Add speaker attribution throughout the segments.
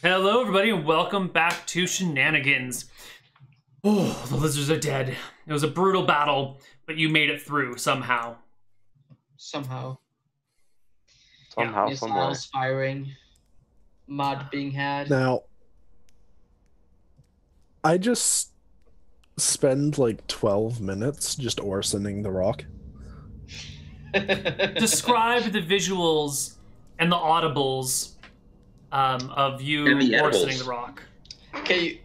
Speaker 1: Hello, everybody, and welcome back to Shenanigans. Oh, the lizards are dead. It was a brutal battle, but you made it through somehow.
Speaker 2: Somehow.
Speaker 3: Somehow, some way.
Speaker 2: Missiles firing. Mud being had.
Speaker 4: Now, I just spend like 12 minutes just orsoning the rock.
Speaker 1: Describe the visuals and the audibles um, of you
Speaker 5: And the
Speaker 1: worsening the rock.
Speaker 2: Can you,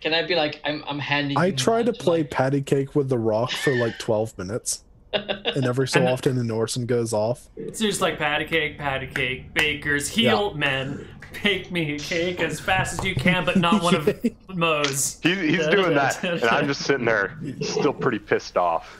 Speaker 2: can I be like I'm I'm handing
Speaker 4: I
Speaker 2: you
Speaker 4: try to play
Speaker 2: like-
Speaker 4: patty cake with the rock for like 12 minutes, and every so
Speaker 1: And-
Speaker 4: often an orson goes off.
Speaker 1: It's just like patty cake, patty cake, bakers, heel men, bake me a cake as fast as you can, but not one of Mo's.
Speaker 3: He's, he's doing that, and I'm just sitting there, still pretty pissed off.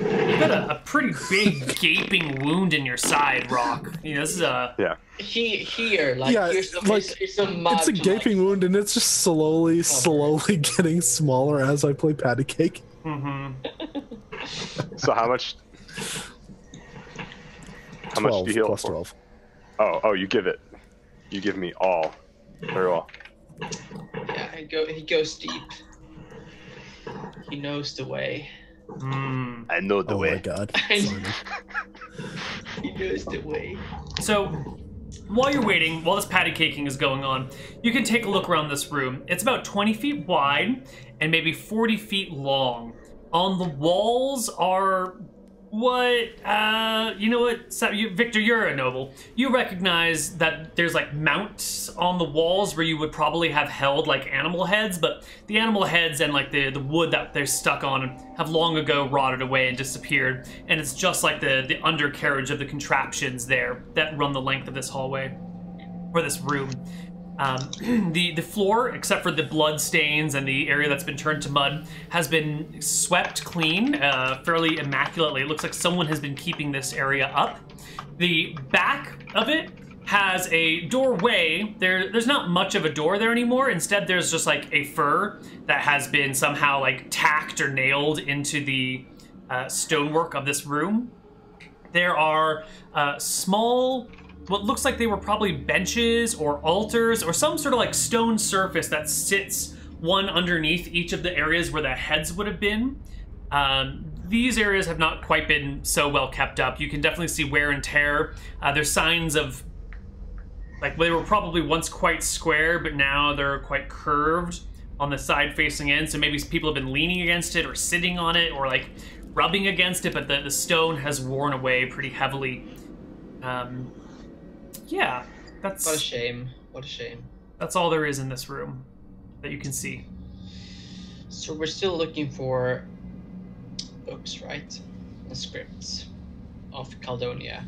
Speaker 1: You got a, a pretty big gaping wound in your side, Rock. You know, this is a
Speaker 3: Yeah.
Speaker 2: He here like
Speaker 4: Yeah,
Speaker 2: here's some
Speaker 4: like,
Speaker 2: here's, here's some.
Speaker 4: It's a
Speaker 2: to,
Speaker 4: gaping wound, and it's just slowly, slowly getting smaller as I play patty cake.
Speaker 1: mhm.
Speaker 3: So how much? How much do you heal
Speaker 4: plus
Speaker 3: for?
Speaker 4: 12.
Speaker 3: Oh, oh, you give it. You give me all. Very well.
Speaker 2: Yeah, he go he goes deep. He knows the way.
Speaker 1: Mm.
Speaker 3: I know the
Speaker 4: Oh
Speaker 3: way.
Speaker 4: my god.
Speaker 2: I-
Speaker 4: Simon.
Speaker 2: He knows the way.
Speaker 1: So, while you're waiting, while this patty caking is going on, you can take a look around this room. It's about 20 feet wide and maybe 40 feet long. On the walls are what uh you know what Sa- you, victor you're a noble. You recognize that there's like mounts on the walls where you would probably have held like animal heads but the animal heads and like the the wood that they're stuck on have long ago rotted away and disappeared and it's just like the the undercarriage of the contraptions there that run the length of this hallway or this room um, the the floor, except for the blood stains and the area that's been turned to mud, has been swept clean, uh, fairly immaculately. It looks like someone has been keeping this area up. The back of it has a doorway. There, there's not much of a door there anymore. Instead, there's just like a fur that has been somehow like tacked or nailed into the uh, stonework of this room. There are uh, small, what looks like they were probably benches or altars or some sort of like stone surface that sits one underneath each of the areas where the heads would have been. Um, these areas have not quite been so well kept up. You can definitely see wear and tear. Uh, there's signs of like they were probably once quite square, but now they're quite curved on the side facing in. So maybe people have been leaning against it or sitting on it or like rubbing against it, but the, the stone has worn away pretty heavily. Um, yeah, that's
Speaker 2: What a shame. What a shame.
Speaker 1: that's all there is in this room that you can see.
Speaker 2: So we're still looking for books, right? And scripts of Caldonia.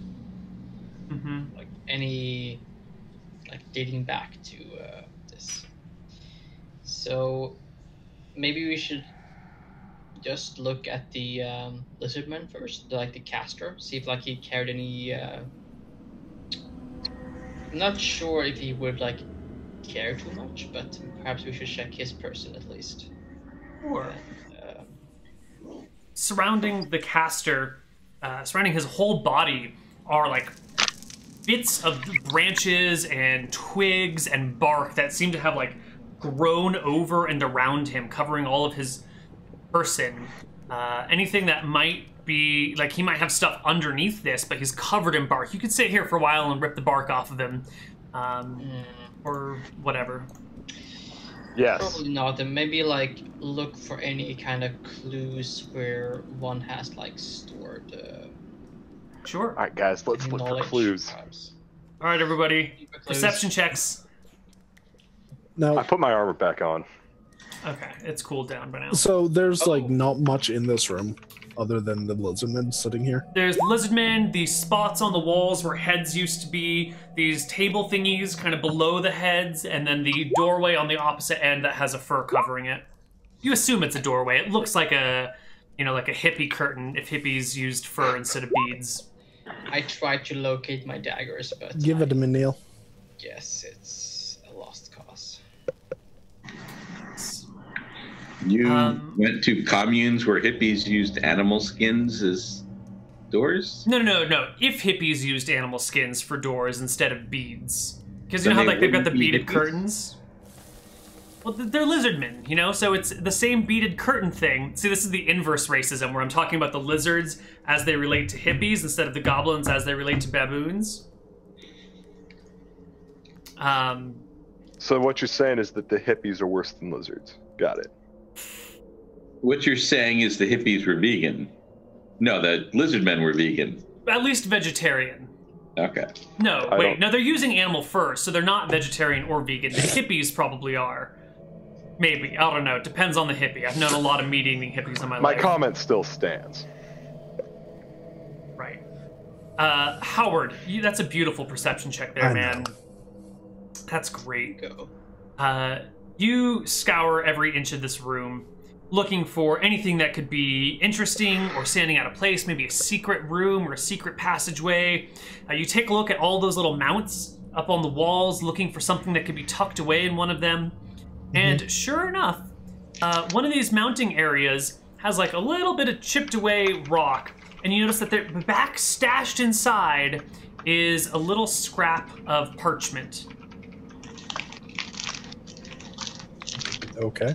Speaker 1: hmm
Speaker 2: Like any like dating back to uh, this. So maybe we should just look at the um, lizardman first, like the caster, see if like he carried any. Uh... I'm not sure if he would like care too much, but perhaps we should check his person at least.
Speaker 1: Sure.
Speaker 2: Uh,
Speaker 1: surrounding the caster, uh, surrounding his whole body, are like bits of branches and twigs and bark that seem to have like grown over and around him, covering all of his person. Uh, anything that might be like he might have stuff underneath this, but he's covered in bark. You could sit here for a while and rip the bark off of him, um, or whatever.
Speaker 3: Yes.
Speaker 2: Probably not. And maybe like look for any kind of clues where one has like stored uh,
Speaker 1: Sure.
Speaker 3: All right, guys, let's look for clues.
Speaker 2: perhaps.
Speaker 1: All right, everybody. Perception checks.
Speaker 4: No.
Speaker 3: I put my armor back on.
Speaker 1: Okay, it's cooled down by now.
Speaker 4: so there's like
Speaker 2: Oh.
Speaker 4: not much in this room other than the lizardman sitting here.
Speaker 1: There's lizardmen, these spots on the walls where heads used to be, these table thingies kind of below the heads, and then the doorway on the opposite end that has a fur covering it. You assume it's a doorway. It looks like a, you know, like a hippie curtain if hippies used fur instead of beads.
Speaker 2: I tried to locate my daggers, but
Speaker 4: Give
Speaker 2: I
Speaker 4: it to me, Neal.
Speaker 2: Yes, it's a lost cause.
Speaker 5: You
Speaker 1: Um,
Speaker 5: went to communes where hippies used animal skins as doors?
Speaker 1: No, no, no, no. If hippies used animal skins for doors instead of beads. Because you know how
Speaker 5: they
Speaker 1: like they've got the
Speaker 5: be
Speaker 1: beaded
Speaker 5: hippies?
Speaker 1: curtains. Well, they're lizardmen, you know, so it's the same beaded curtain thing. See, this is the inverse racism, where I'm talking about the lizards as they relate to hippies instead of the goblins as they relate to baboons. Um,
Speaker 3: So what you're saying is that the hippies are worse than lizards. Got it.
Speaker 5: What you're saying is the hippies were vegan. No, the lizard men were vegan.
Speaker 1: at least vegetarian.
Speaker 5: Okay.
Speaker 1: No,
Speaker 3: I
Speaker 1: wait,
Speaker 3: don't-
Speaker 1: no, they're using animal fur, so they're not vegetarian or vegan. The hippies probably are. Maybe I don't know. It depends on the hippie. I've known a lot of meat eating hippies in my, life.
Speaker 3: My
Speaker 1: life.
Speaker 3: comment still stands.
Speaker 1: Right. Uh, Howard, you, that's a beautiful perception check there,
Speaker 4: I
Speaker 1: man.
Speaker 4: know.
Speaker 1: That's great.
Speaker 2: Go.
Speaker 1: Uh, you scour every inch of this room, looking for anything that could be interesting or standing out of place, maybe a secret room or a secret passageway. Uh, you take a look at all those little mounts up on the walls, looking for something that could be tucked away in one of them. And sure enough, uh, one of these mounting areas has like a little bit of chipped away rock, and you notice that the back stashed inside is a little scrap of parchment.
Speaker 4: Okay.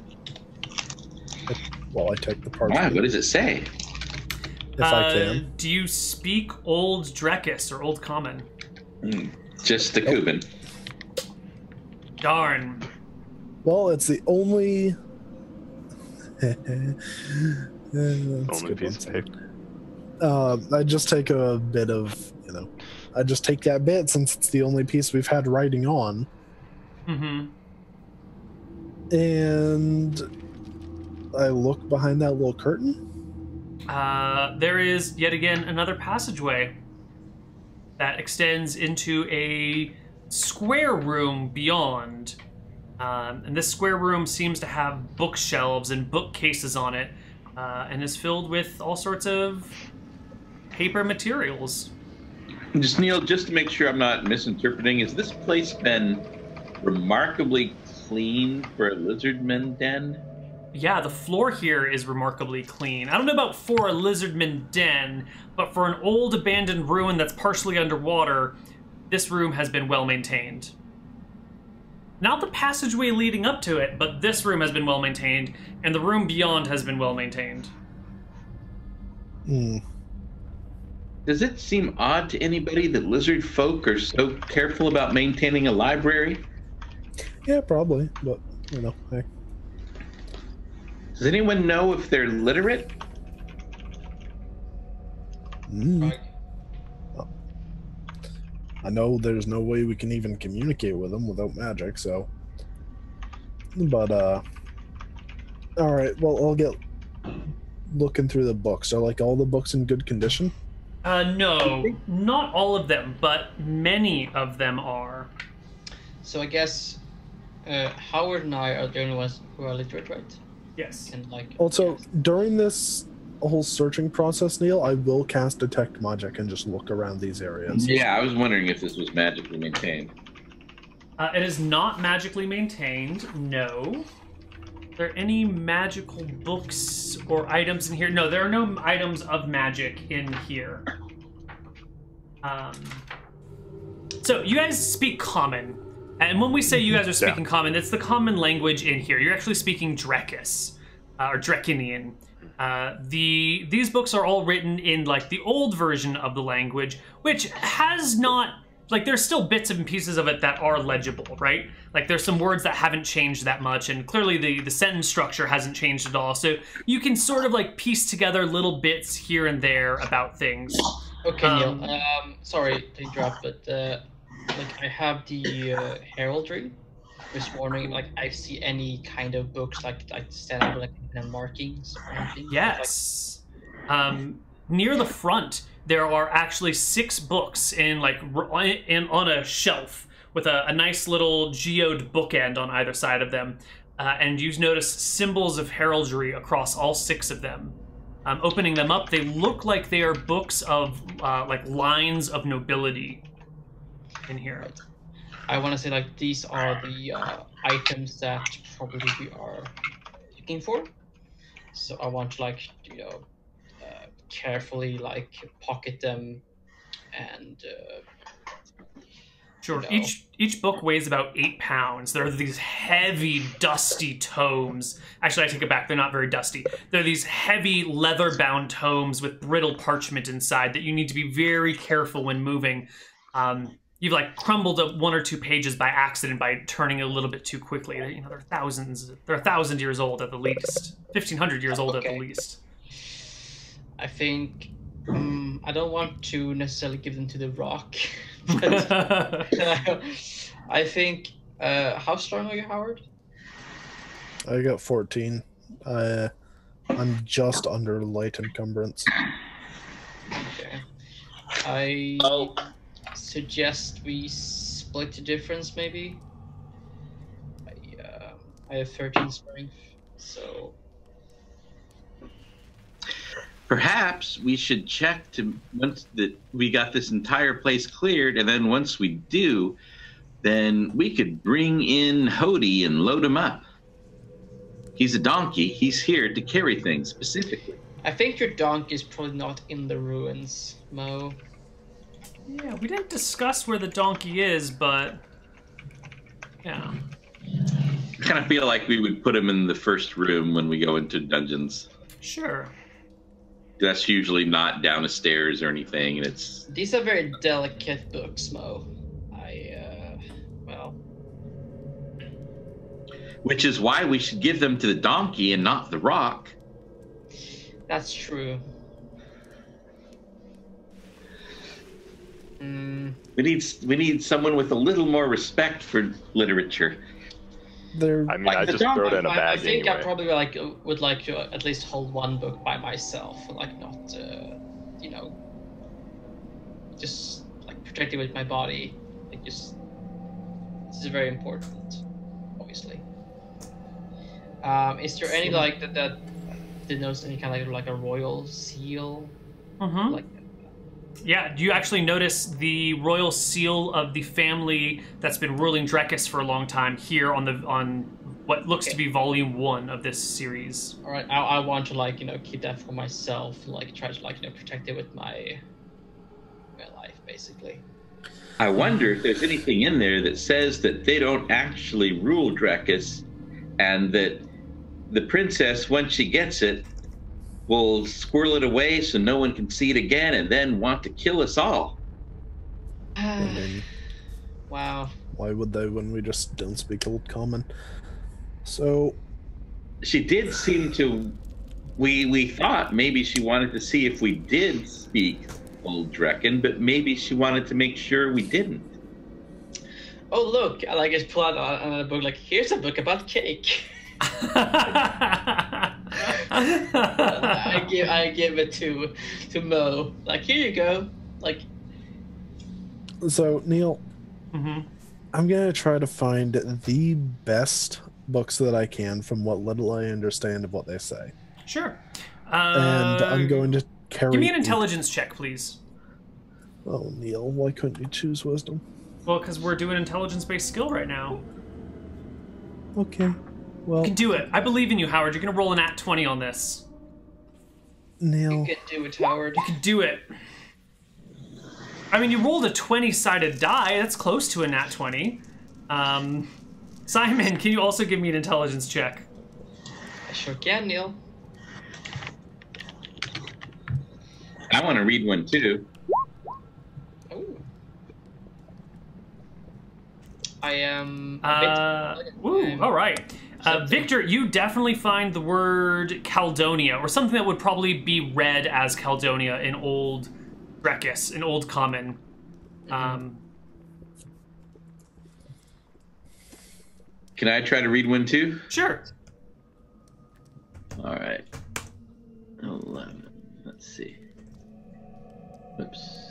Speaker 4: Well, I take the part
Speaker 5: Wow, what does it say?
Speaker 4: if I
Speaker 1: Uh,
Speaker 4: can.
Speaker 1: Do you speak Old Drekis or Old Common?
Speaker 5: Hmm, Just the Cuban.
Speaker 1: Darn.
Speaker 4: Well, it's the only. Yeah, that's a
Speaker 3: Only piece of.
Speaker 4: Uh, I just take a bit of, you know, I just take that bit since it's the only piece we've had writing on,
Speaker 1: Mm-hmm.
Speaker 4: And I look behind that little curtain.
Speaker 1: Uh, there is yet again another passageway that extends into a square room beyond. Um, and this square room seems to have bookshelves and bookcases on it, uh, and is filled with all sorts of paper materials.
Speaker 5: Just Neal, just to make sure I'm not misinterpreting, has this place been remarkably clean for a lizardman den?
Speaker 1: Yeah, the floor here is remarkably clean. I don't know about for a lizardman den, but for an old abandoned ruin that's partially underwater, this room has been well maintained. Not the passageway leading up to it, but this room has been well maintained, and the room beyond has been well maintained.
Speaker 4: Hmm.
Speaker 5: Does it seem odd to anybody that lizard folk are so careful about maintaining a library?
Speaker 4: Yeah, probably, but you know, hey.
Speaker 5: Does anyone know if they're literate?
Speaker 4: Mm.
Speaker 2: Right.
Speaker 4: I know there's no way we can even communicate with them without magic, so. But uh, all right. Well, I'll get looking through the books. Are like all the books in good condition?
Speaker 1: Uh, no, not all of them, but many of them are.
Speaker 2: So I guess uh, Howard and I are the only ones who are literate, right?
Speaker 1: Yes.
Speaker 2: And like
Speaker 4: Also, during this whole searching process, Neal, I will cast detect magic and just look around these areas.
Speaker 5: Yeah, I was wondering if this was magically maintained.
Speaker 1: Uh, it is not magically maintained. No. Are there any magical books or items in here? No, there are no items of magic in here. Um, so you guys speak common, and when we say you guys are speaking common, it's the common language in here. You're actually speaking Drekis uh, or Drekinian. Uh, the these books are all written in like the old version of the language, which has not like there's still bits and pieces of it that are legible, right? Like there's some words that haven't changed that much, and clearly the the sentence structure hasn't changed at all. So you can sort of like piece together little bits here and there about things.
Speaker 2: Okay,
Speaker 1: Um,
Speaker 2: Neal. Um, sorry to interrupt, but uh, like I have the uh, heraldry. Just wondering, like I see any kind of books like like stand out like of markings or anything.
Speaker 1: Yes. Um, near the front, there are actually six books in like in on a shelf with a, a nice little geode bookend on either side of them, uh, and you notice symbols of heraldry across all six of them. Um, opening them up, they look like they are books of uh, like lines of nobility in here.
Speaker 2: I want to say like these are the uh, items that probably we are looking for. So I want to like you know uh, carefully like pocket them and uh,
Speaker 1: Sure.
Speaker 2: know.
Speaker 1: Each each book weighs about eight pounds. There are these heavy, dusty tomes. Actually, I take it back. They're not very dusty. They're these heavy, leather-bound tomes with brittle parchment inside that you need to be very careful when moving. Um, you've like crumbled up one or two pages by accident by turning a little bit too quickly. You know, they're thousands. They're a thousand years old at the least. Fifteen hundred years old at the least.
Speaker 2: I think um, I don't want to necessarily give them to the rock, but I think. Uh, how strong are you, Howard?
Speaker 4: I got 14. Uh, I'm just under light encumbrance.
Speaker 2: Okay. I
Speaker 5: Oh,
Speaker 2: suggest we split the difference, maybe. I, uh, I have 13 strength, so
Speaker 5: perhaps we should check to once that we got this entire place cleared, and then once we do, then we could bring in Hody and load him up. He's a donkey. He's here to carry things specifically.
Speaker 2: I think your donkey is probably not in the ruins, Mo.
Speaker 1: Yeah, we didn't discuss where the donkey is, but yeah.
Speaker 5: I kind of feel like we would put him in the first room when we go into dungeons.
Speaker 1: Sure.
Speaker 5: That's usually not down the stairs or anything, and it's
Speaker 2: These are very delicate books, Mo. I, uh, well,
Speaker 5: which is why we should give them to the donkey and not the rock.
Speaker 2: that's true. Mm,
Speaker 5: We need we need someone with a little more respect for literature.
Speaker 4: They're
Speaker 3: I mean,
Speaker 5: Like
Speaker 3: I just throw it in a bag
Speaker 2: think I think
Speaker 3: anyway.
Speaker 2: I probably like would like to at least hold one book by myself, like not, uh, you know, just like protect it with my body. Like just this is very important, obviously. Um, is there any like that that denotes any kind of like, like a royal seal?
Speaker 1: Mm-hmm.
Speaker 2: Like
Speaker 1: Yeah, do you actually notice the royal seal of the family that's been ruling Drekis for a long time here on the on what looks to be volume one of this series?
Speaker 2: all right, I, I want to like you know keep that for myself, and, like try to like you know protect it with my my life, basically.
Speaker 5: I wonder if there's anything in there that says that they don't actually rule Drakis, and that the princess, once she gets it, will squirrel it away so no one can see it again, and then want to kill us all.
Speaker 4: I mean,
Speaker 2: wow.
Speaker 4: why would they when we just don't speak Old Common? So,
Speaker 5: She did seem to. We we thought maybe she wanted to see if we did speak Old Drekken, but maybe she wanted to make sure we didn't.
Speaker 2: Oh look! I like just pull out a- another book. Like here's a book about cake. I give I give it to to Mo. Like here you go. Like
Speaker 4: so Neal,
Speaker 1: hmm
Speaker 4: I'm gonna try to find the best books that I can from what little I understand of what they say,
Speaker 1: Sure.
Speaker 4: and
Speaker 1: Uh,
Speaker 4: I'm going to carry.
Speaker 1: Give me an intelligence check, please.
Speaker 4: Oh, Neal, why couldn't you choose wisdom?
Speaker 1: Well, because we're doing intelligence-based skill right now.
Speaker 4: Okay, well,
Speaker 1: You can do it. I believe in you, Howard. You're gonna roll an at twenty on this.
Speaker 4: Neal,
Speaker 2: you can do it, Howard.
Speaker 1: You can do it. I mean, you rolled a twenty-sided die. That's close to a nat twenty. Um, Simon, can you also give me an intelligence check?
Speaker 2: I sure can, Neal.
Speaker 5: I want to read one too.
Speaker 2: Ooh. I am. a bit-
Speaker 1: Uh, woo, all right. Uh, Victor, you definitely find the word Caldonia, or something that would probably be read as Caldonia in Old Drekis, in Old Common. Um,
Speaker 5: Can I try to read one too?
Speaker 1: sure.
Speaker 5: All right. 11. Let's see. Oops.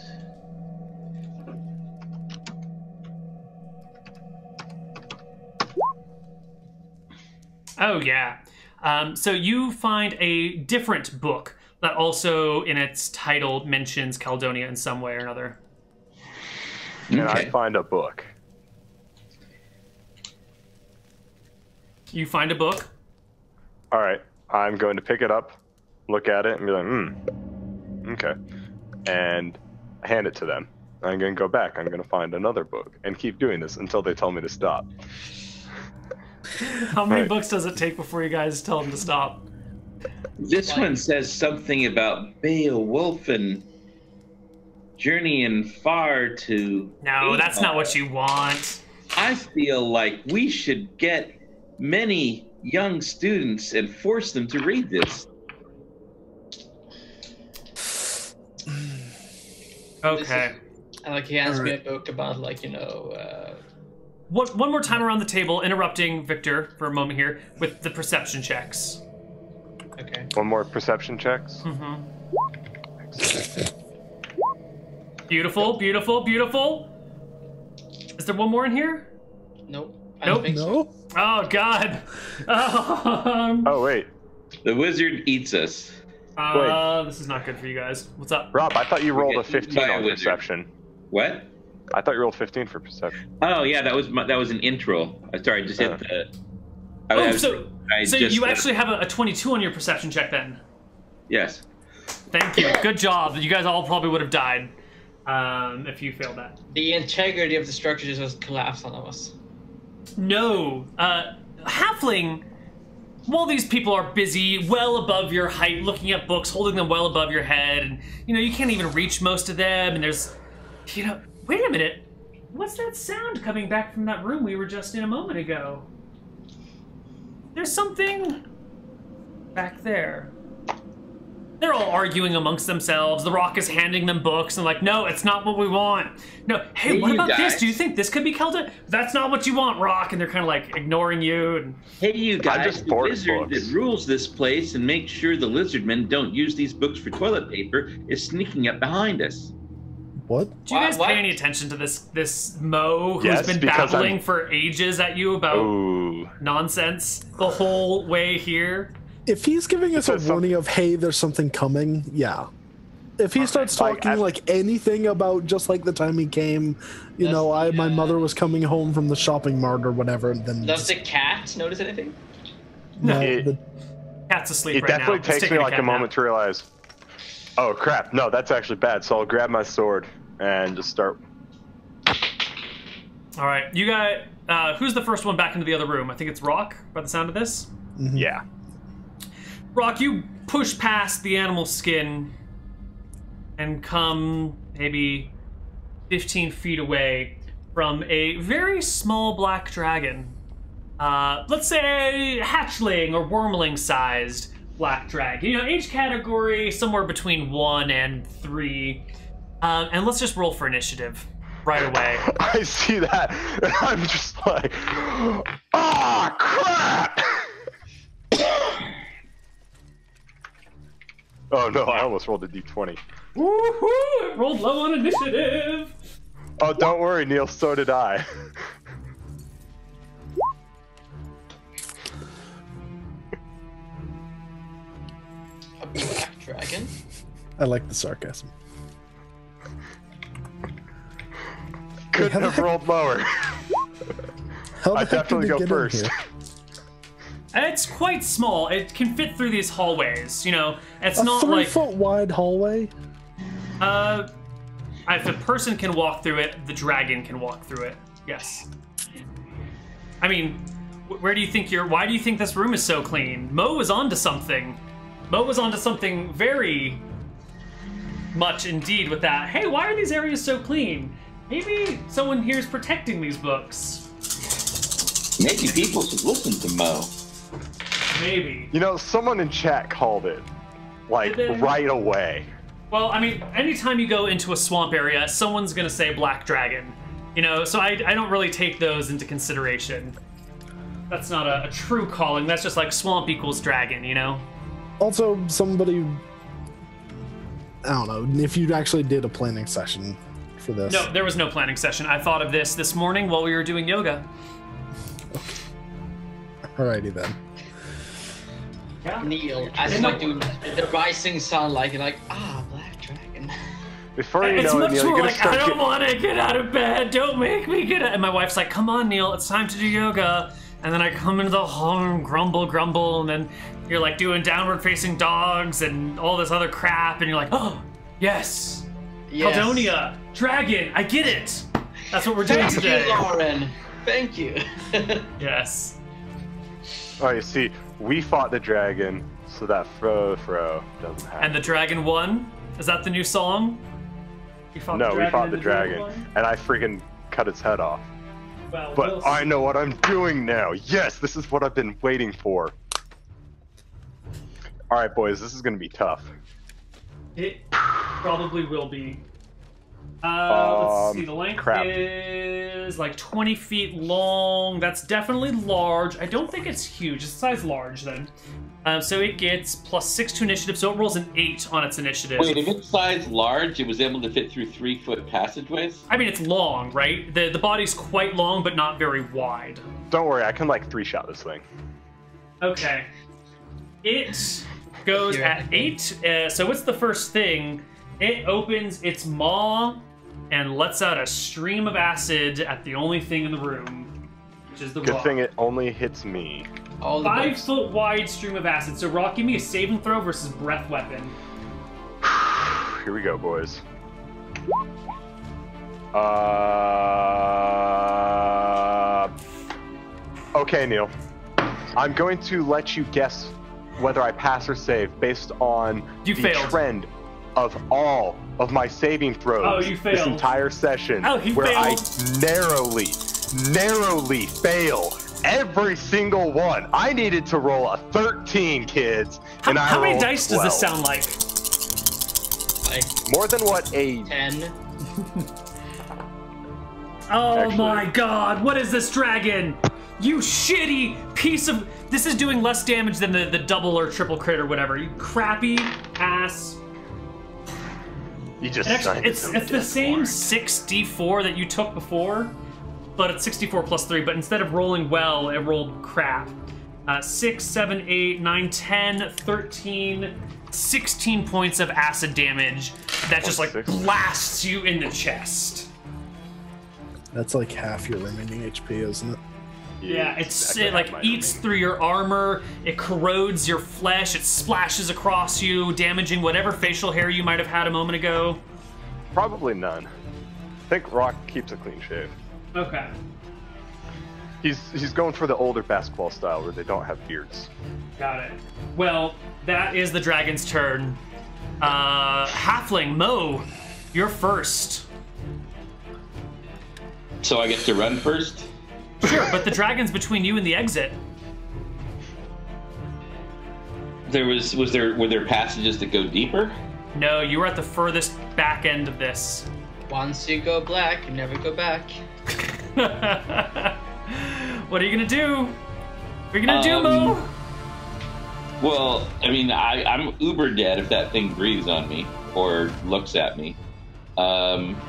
Speaker 1: Oh, yeah. Um, so you find a different book that also, in its title, mentions Caldonia in some way or another.
Speaker 3: And I find a book.
Speaker 1: You find a book.
Speaker 3: All right, I'm going to pick it up, look at it, and be like, hmm, okay, and hand it to them. I'm gonna go back. I'm gonna find another book and keep doing this until they tell me to stop.
Speaker 1: How many
Speaker 3: Right.
Speaker 1: books does it take before you guys tell him to stop?
Speaker 5: This
Speaker 2: Like-
Speaker 5: one says something about Beowulf and journeying far to.
Speaker 1: No, that's not what you want.
Speaker 5: I feel like we should get many young students and force them to read this.
Speaker 1: Okay.
Speaker 2: And like he hands me a book about like you know uh,
Speaker 1: One, one more time around the table, interrupting Victor for a moment here with the perception checks.
Speaker 2: okay.
Speaker 3: One more perception checks.
Speaker 1: Mm-hmm. Beautiful, beautiful, beautiful. Is there one more in here?
Speaker 2: Nope. I
Speaker 1: Nope.
Speaker 2: don't think so.
Speaker 4: No?
Speaker 1: Oh God. Um,
Speaker 3: Oh wait,
Speaker 5: The wizard eats us.
Speaker 1: uh, this is not good for you guys. What's up?
Speaker 3: Rob, I thought you rolled a 15
Speaker 5: a
Speaker 3: on
Speaker 5: wizard.
Speaker 3: perception.
Speaker 5: What?
Speaker 3: I thought you rolled 15 for perception.
Speaker 5: Oh yeah, that was my, that was an intro. Uh, sorry, I just hit
Speaker 3: Uh.
Speaker 5: the. I, I
Speaker 1: Oh,
Speaker 5: was-
Speaker 1: so
Speaker 5: I
Speaker 1: so
Speaker 5: just-
Speaker 1: you actually have a, a 22 on your perception check then.
Speaker 5: Yes.
Speaker 1: Thank you. Good job. You guys all probably would have died um, if you failed that.
Speaker 2: The integrity of the structure just collapsed on us.
Speaker 1: No, uh, halfling. While these people are busy, well above your height, looking at books, holding them well above your head, and you know you can't even reach most of them. And there's, you know, wait a minute, what's that sound coming back from that room we were just in a moment ago? There's something back there. They're all arguing amongst themselves. The Rock is handing them books and like, no, it's not what we want. No, hey,
Speaker 5: Hey,
Speaker 1: what
Speaker 5: you
Speaker 1: about this? Do you think this could be Kelta? That's not what you want, Rock. And they're kind of like ignoring you. And
Speaker 5: Hey, you guys!
Speaker 3: just
Speaker 5: the
Speaker 3: bought
Speaker 5: wizard
Speaker 3: books.
Speaker 5: that rules this place and makes sure the lizardmen don't use these books for toilet paper is sneaking up behind us.
Speaker 4: What?
Speaker 1: do you
Speaker 2: Wha-
Speaker 1: guys
Speaker 2: what?
Speaker 1: pay any attention to this this Mo who's
Speaker 3: Yes,
Speaker 1: been babbling
Speaker 3: I'm-
Speaker 1: for ages at you about
Speaker 3: Ooh.
Speaker 1: nonsense the whole way here?
Speaker 4: If he's giving us a warning of, hey, there's something coming, yeah. If he starts
Speaker 3: Like,
Speaker 4: talking
Speaker 3: I-
Speaker 4: like anything about just like the time he came, you
Speaker 2: Does
Speaker 4: know, I
Speaker 2: the,
Speaker 4: my mother was coming home from the shopping mart or whatever, then
Speaker 2: Does the cat notice anything?
Speaker 4: no,
Speaker 3: It-
Speaker 4: the-
Speaker 1: Cat's asleep
Speaker 3: It
Speaker 1: right
Speaker 3: definitely
Speaker 1: now.
Speaker 3: Takes me like a
Speaker 1: cat nap.
Speaker 3: moment to realize, oh crap, no, that's actually bad. So I'll grab my sword and just start.
Speaker 1: All right, you got. Uh, who's the first one back into the other room? I think it's Rock. By the sound of this.
Speaker 3: Yeah.
Speaker 1: Rock, you push past the animal skin and come maybe 15 feet away from a very small black dragon. Uh, let's say hatchling or wormling sized black dragon. You know, age category somewhere between one and three. Um, and let's just roll for initiative right away.
Speaker 3: I see that, and I'm just like, ah, crap! oh no, I almost rolled a d20.
Speaker 1: Woohoo! It rolled low on initiative.
Speaker 3: Oh, don't worry, Neal, so did I.
Speaker 2: black dragon?
Speaker 4: I like the sarcasm.
Speaker 3: Couldn't
Speaker 4: how
Speaker 3: have
Speaker 4: the
Speaker 3: rolled lower.
Speaker 4: How
Speaker 3: I definitely go first.
Speaker 1: It's quite small. It can fit through these hallways. You know, it's
Speaker 4: A
Speaker 1: not
Speaker 4: three
Speaker 1: like
Speaker 4: foot wide hallway.
Speaker 1: uh, if a person can walk through it, the dragon can walk through it. Yes. I mean, where do you think you're? Why do you think this room is so clean? Mo was onto something. Mo was onto something very much indeed with that. Hey, why are these areas so clean? Maybe someone here is protecting these books.
Speaker 5: Maybe people should listen to Mo.
Speaker 1: Maybe.
Speaker 3: You know, someone in chat called it, like,
Speaker 1: Did they?
Speaker 3: right away.
Speaker 1: Well, I mean, anytime you go into a swamp area, someone's gonna say black dragon. You know, so I, I don't really take those into consideration. That's not a, a true calling. That's just like swamp equals dragon, you know?
Speaker 4: Also, somebody. I don't know if you actually did a planning session for this.
Speaker 1: No, there was no planning session. I thought of this this morning while we were doing yoga.
Speaker 4: Alrighty then.
Speaker 2: Yeah. Neal, as
Speaker 1: No.
Speaker 2: like doing the rising sun, like you're like ah, black dragon.
Speaker 3: Before you
Speaker 1: It's
Speaker 3: know it,
Speaker 1: much
Speaker 3: Neal, you're
Speaker 1: more like, I don't
Speaker 3: get-
Speaker 1: want to get out of bed. Don't make me get out. And my wife's like, come on, Neal, it's time to do yoga. And then I come into the hall and grumble, grumble, and then you're like doing downward facing dogs and all this other crap. And you're like, oh, yes.
Speaker 2: Yes.
Speaker 1: Caldonia, dragon. I get it. That's what we're doing
Speaker 2: Thank
Speaker 1: today.
Speaker 2: you, Lauren. Thank you.
Speaker 1: Yes.
Speaker 3: Oh, you see, we fought the dragon, so that fro fro doesn't happen.
Speaker 1: And the dragon won. Is that the new song? We fought
Speaker 3: no, we fought
Speaker 1: and
Speaker 3: the dragon,
Speaker 1: won?
Speaker 3: and I freaking cut its head off.
Speaker 1: Well,
Speaker 3: But
Speaker 1: we'll
Speaker 3: I know what I'm doing now. Yes, this is what I've been waiting for. All right, boys, this is gonna be tough.
Speaker 1: It probably will be. Uh, let's
Speaker 3: Um,
Speaker 1: see. The length
Speaker 3: crap.
Speaker 1: is like 20 feet long. That's definitely large. I don't think it's huge. It's size large then. Um, so it gets plus six to initiative. So it rolls an eight on its initiative.
Speaker 6: Wait, if it's size large, it was able to fit through three foot passageways?
Speaker 1: I mean, it's long, right? The the body's quite long, but not very wide.
Speaker 3: Don't worry, I can like three shot this thing.
Speaker 1: Okay. It goes
Speaker 2: Here.
Speaker 1: at eight. Uh, so what's the first thing? It opens its maw and lets out a stream of acid at the only thing in the room, which is the
Speaker 3: Good
Speaker 1: rock.
Speaker 3: thing it only hits me.
Speaker 2: All
Speaker 1: Five
Speaker 2: books.
Speaker 1: foot wide stream of acid. So Rock, give me a saving throw versus breath weapon.
Speaker 3: Here we go, boys. Uh. Okay, Neal. I'm going to let you guess whether I pass or save based on
Speaker 1: You
Speaker 3: the
Speaker 1: failed.
Speaker 3: trend of all of my saving throws
Speaker 1: Oh, you
Speaker 3: this entire session,
Speaker 1: Oh, he
Speaker 3: where I narrowly, narrowly fail every single one. I needed to roll a 13, kids,
Speaker 1: How,
Speaker 3: and I
Speaker 1: how many
Speaker 3: rolled
Speaker 1: dice does this sound like?
Speaker 2: like
Speaker 3: More than what a
Speaker 2: 10.
Speaker 1: Oh
Speaker 3: Actually-
Speaker 1: my god, what is this dragon? You shitty piece of. This is doing less damage than the, the double or triple crit or whatever. You crappy ass.
Speaker 3: You just
Speaker 1: Actually,
Speaker 3: signed
Speaker 1: it's it's the same
Speaker 3: warrant.
Speaker 1: 6d4 that you took before, but it's 64 plus 3. But instead of rolling well, it rolled crap. Uh, 6, 7, 8, 9, 10, 13, 16 points of acid damage that just like
Speaker 3: 26.
Speaker 1: blasts you in the chest.
Speaker 4: That's like half your remaining HP, isn't it?
Speaker 1: Yeah, it's
Speaker 3: exactly
Speaker 1: it like eats
Speaker 3: remaining.
Speaker 1: through your armor. It corrodes your flesh. It splashes across you, damaging whatever facial hair you might have had a moment ago.
Speaker 3: Probably none. I think Rock keeps a clean shave.
Speaker 1: Okay.
Speaker 3: He's he's going for the older basketball style where they don't have beards.
Speaker 1: Got it. Well, that is the dragon's turn. Uh, Halfling Mo, you're first.
Speaker 6: So I get to run first?
Speaker 1: Sure, but the dragon's between you and the exit.
Speaker 6: There was was there were there passages that go deeper?
Speaker 1: No, you were at the furthest back end of this.
Speaker 2: Once you go black, you never go back.
Speaker 1: what are you gonna do? What are you gonna do, Mo?
Speaker 6: Um, Well, I mean, I, I'm uber dead if that thing breathes on me or looks at me. Um,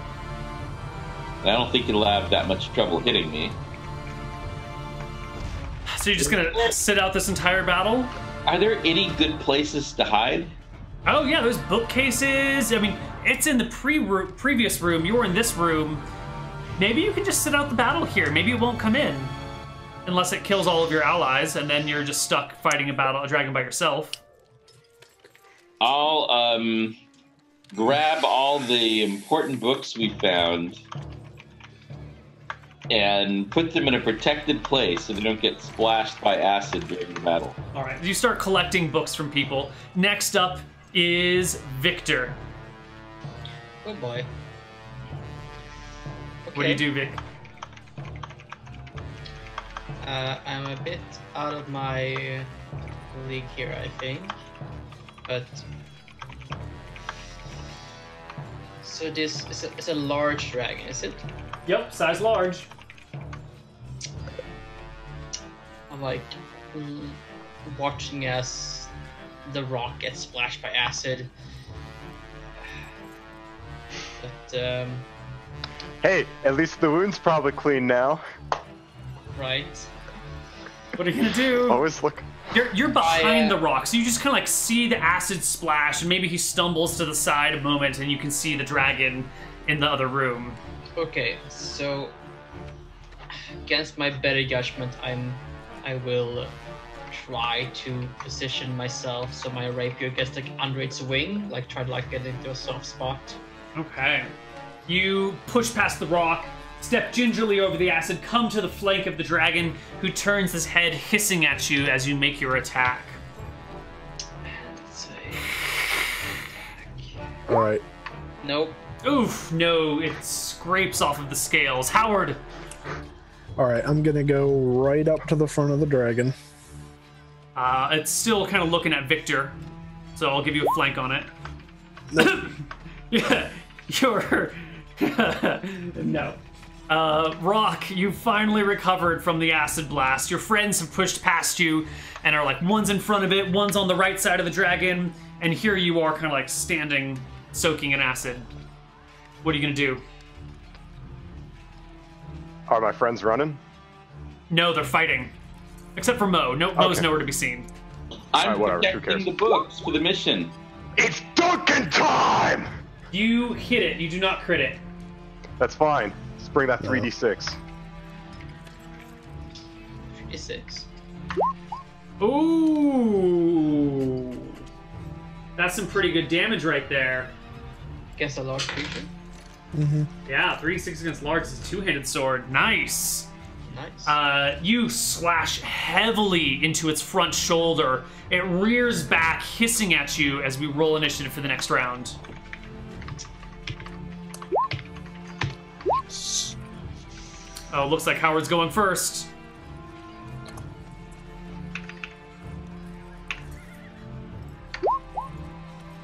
Speaker 6: I don't think it'll have that much trouble hitting me.
Speaker 1: So you're just gonna sit out this entire battle?
Speaker 6: Are there any good places to hide?
Speaker 1: Oh yeah, there's bookcases. I mean, it's in the pre previous room. You were in this room. Maybe you can just sit out the battle here. Maybe it won't come in, unless it kills all of your allies, and then you're just stuck fighting a battle, a dragon by yourself.
Speaker 6: I'll um, grab all the important books we found and put them in a protected place so they don't get splashed by acid during the battle.
Speaker 1: All right, you start collecting books from people. Next up is Victor.
Speaker 2: Oh boy. Okay.
Speaker 1: What do you do, Vic?
Speaker 2: Uh, I'm a bit out of my league here, I think. But so this is a, it's a large dragon, is it?
Speaker 1: Yep, size large.
Speaker 2: I'm like watching as the rock gets splashed by acid. But um,
Speaker 3: Hey, at least the wound's probably clean now.
Speaker 2: right.
Speaker 1: What are you gonna do?
Speaker 3: Always look.
Speaker 1: You're, you're behind
Speaker 2: I, uh,
Speaker 1: the rock, so you just kind of like see the acid splash, and maybe he stumbles to the side a moment, and you can see the dragon in the other room.
Speaker 2: Okay, so against my better judgment, I'm I will try to position myself so my rapier gets like under its wing, like try to like get into a soft spot.
Speaker 1: Okay. You push past the rock, step gingerly over the acid, come to the flank of the dragon, who turns his head hissing at you as you make your attack.
Speaker 2: Let's.
Speaker 4: All right.
Speaker 2: Nope.
Speaker 1: Oof, no, it scrapes off of the scales. Howard,
Speaker 4: All right. I'm gonna go right up to the front of the dragon.
Speaker 1: uh, it's still kind of looking at Victor, so I'll give you a flank on it. yeah, you're. no. Uh, Rock, you finally recovered from the acid blast. Your friends have pushed past you and are like one's in front of it, one's on the right side of the dragon, and here you are kind of like standing, soaking in acid. What are you gonna do?
Speaker 3: Are my friends running?
Speaker 1: No, they're fighting. Except for Mo. No, Mo's
Speaker 3: Okay.
Speaker 1: nowhere to be seen.
Speaker 6: I'm
Speaker 3: Alright, whatever, who
Speaker 6: protecting the books for the mission.
Speaker 3: It's Duncan time!
Speaker 1: You hit it. You do not crit it.
Speaker 3: That's fine. Just bring that
Speaker 4: No.
Speaker 3: 3d6.
Speaker 1: Ooh. That's some pretty good damage right there.
Speaker 2: Guess a large creature.
Speaker 4: Mm-hmm.
Speaker 1: Yeah, 3d6 against large is a two-handed sword. Nice.
Speaker 2: Nice.
Speaker 1: Uh, you slash heavily into its front shoulder. It rears back, hissing at you as we roll initiative for the next round. Oh, looks like Howard's going first.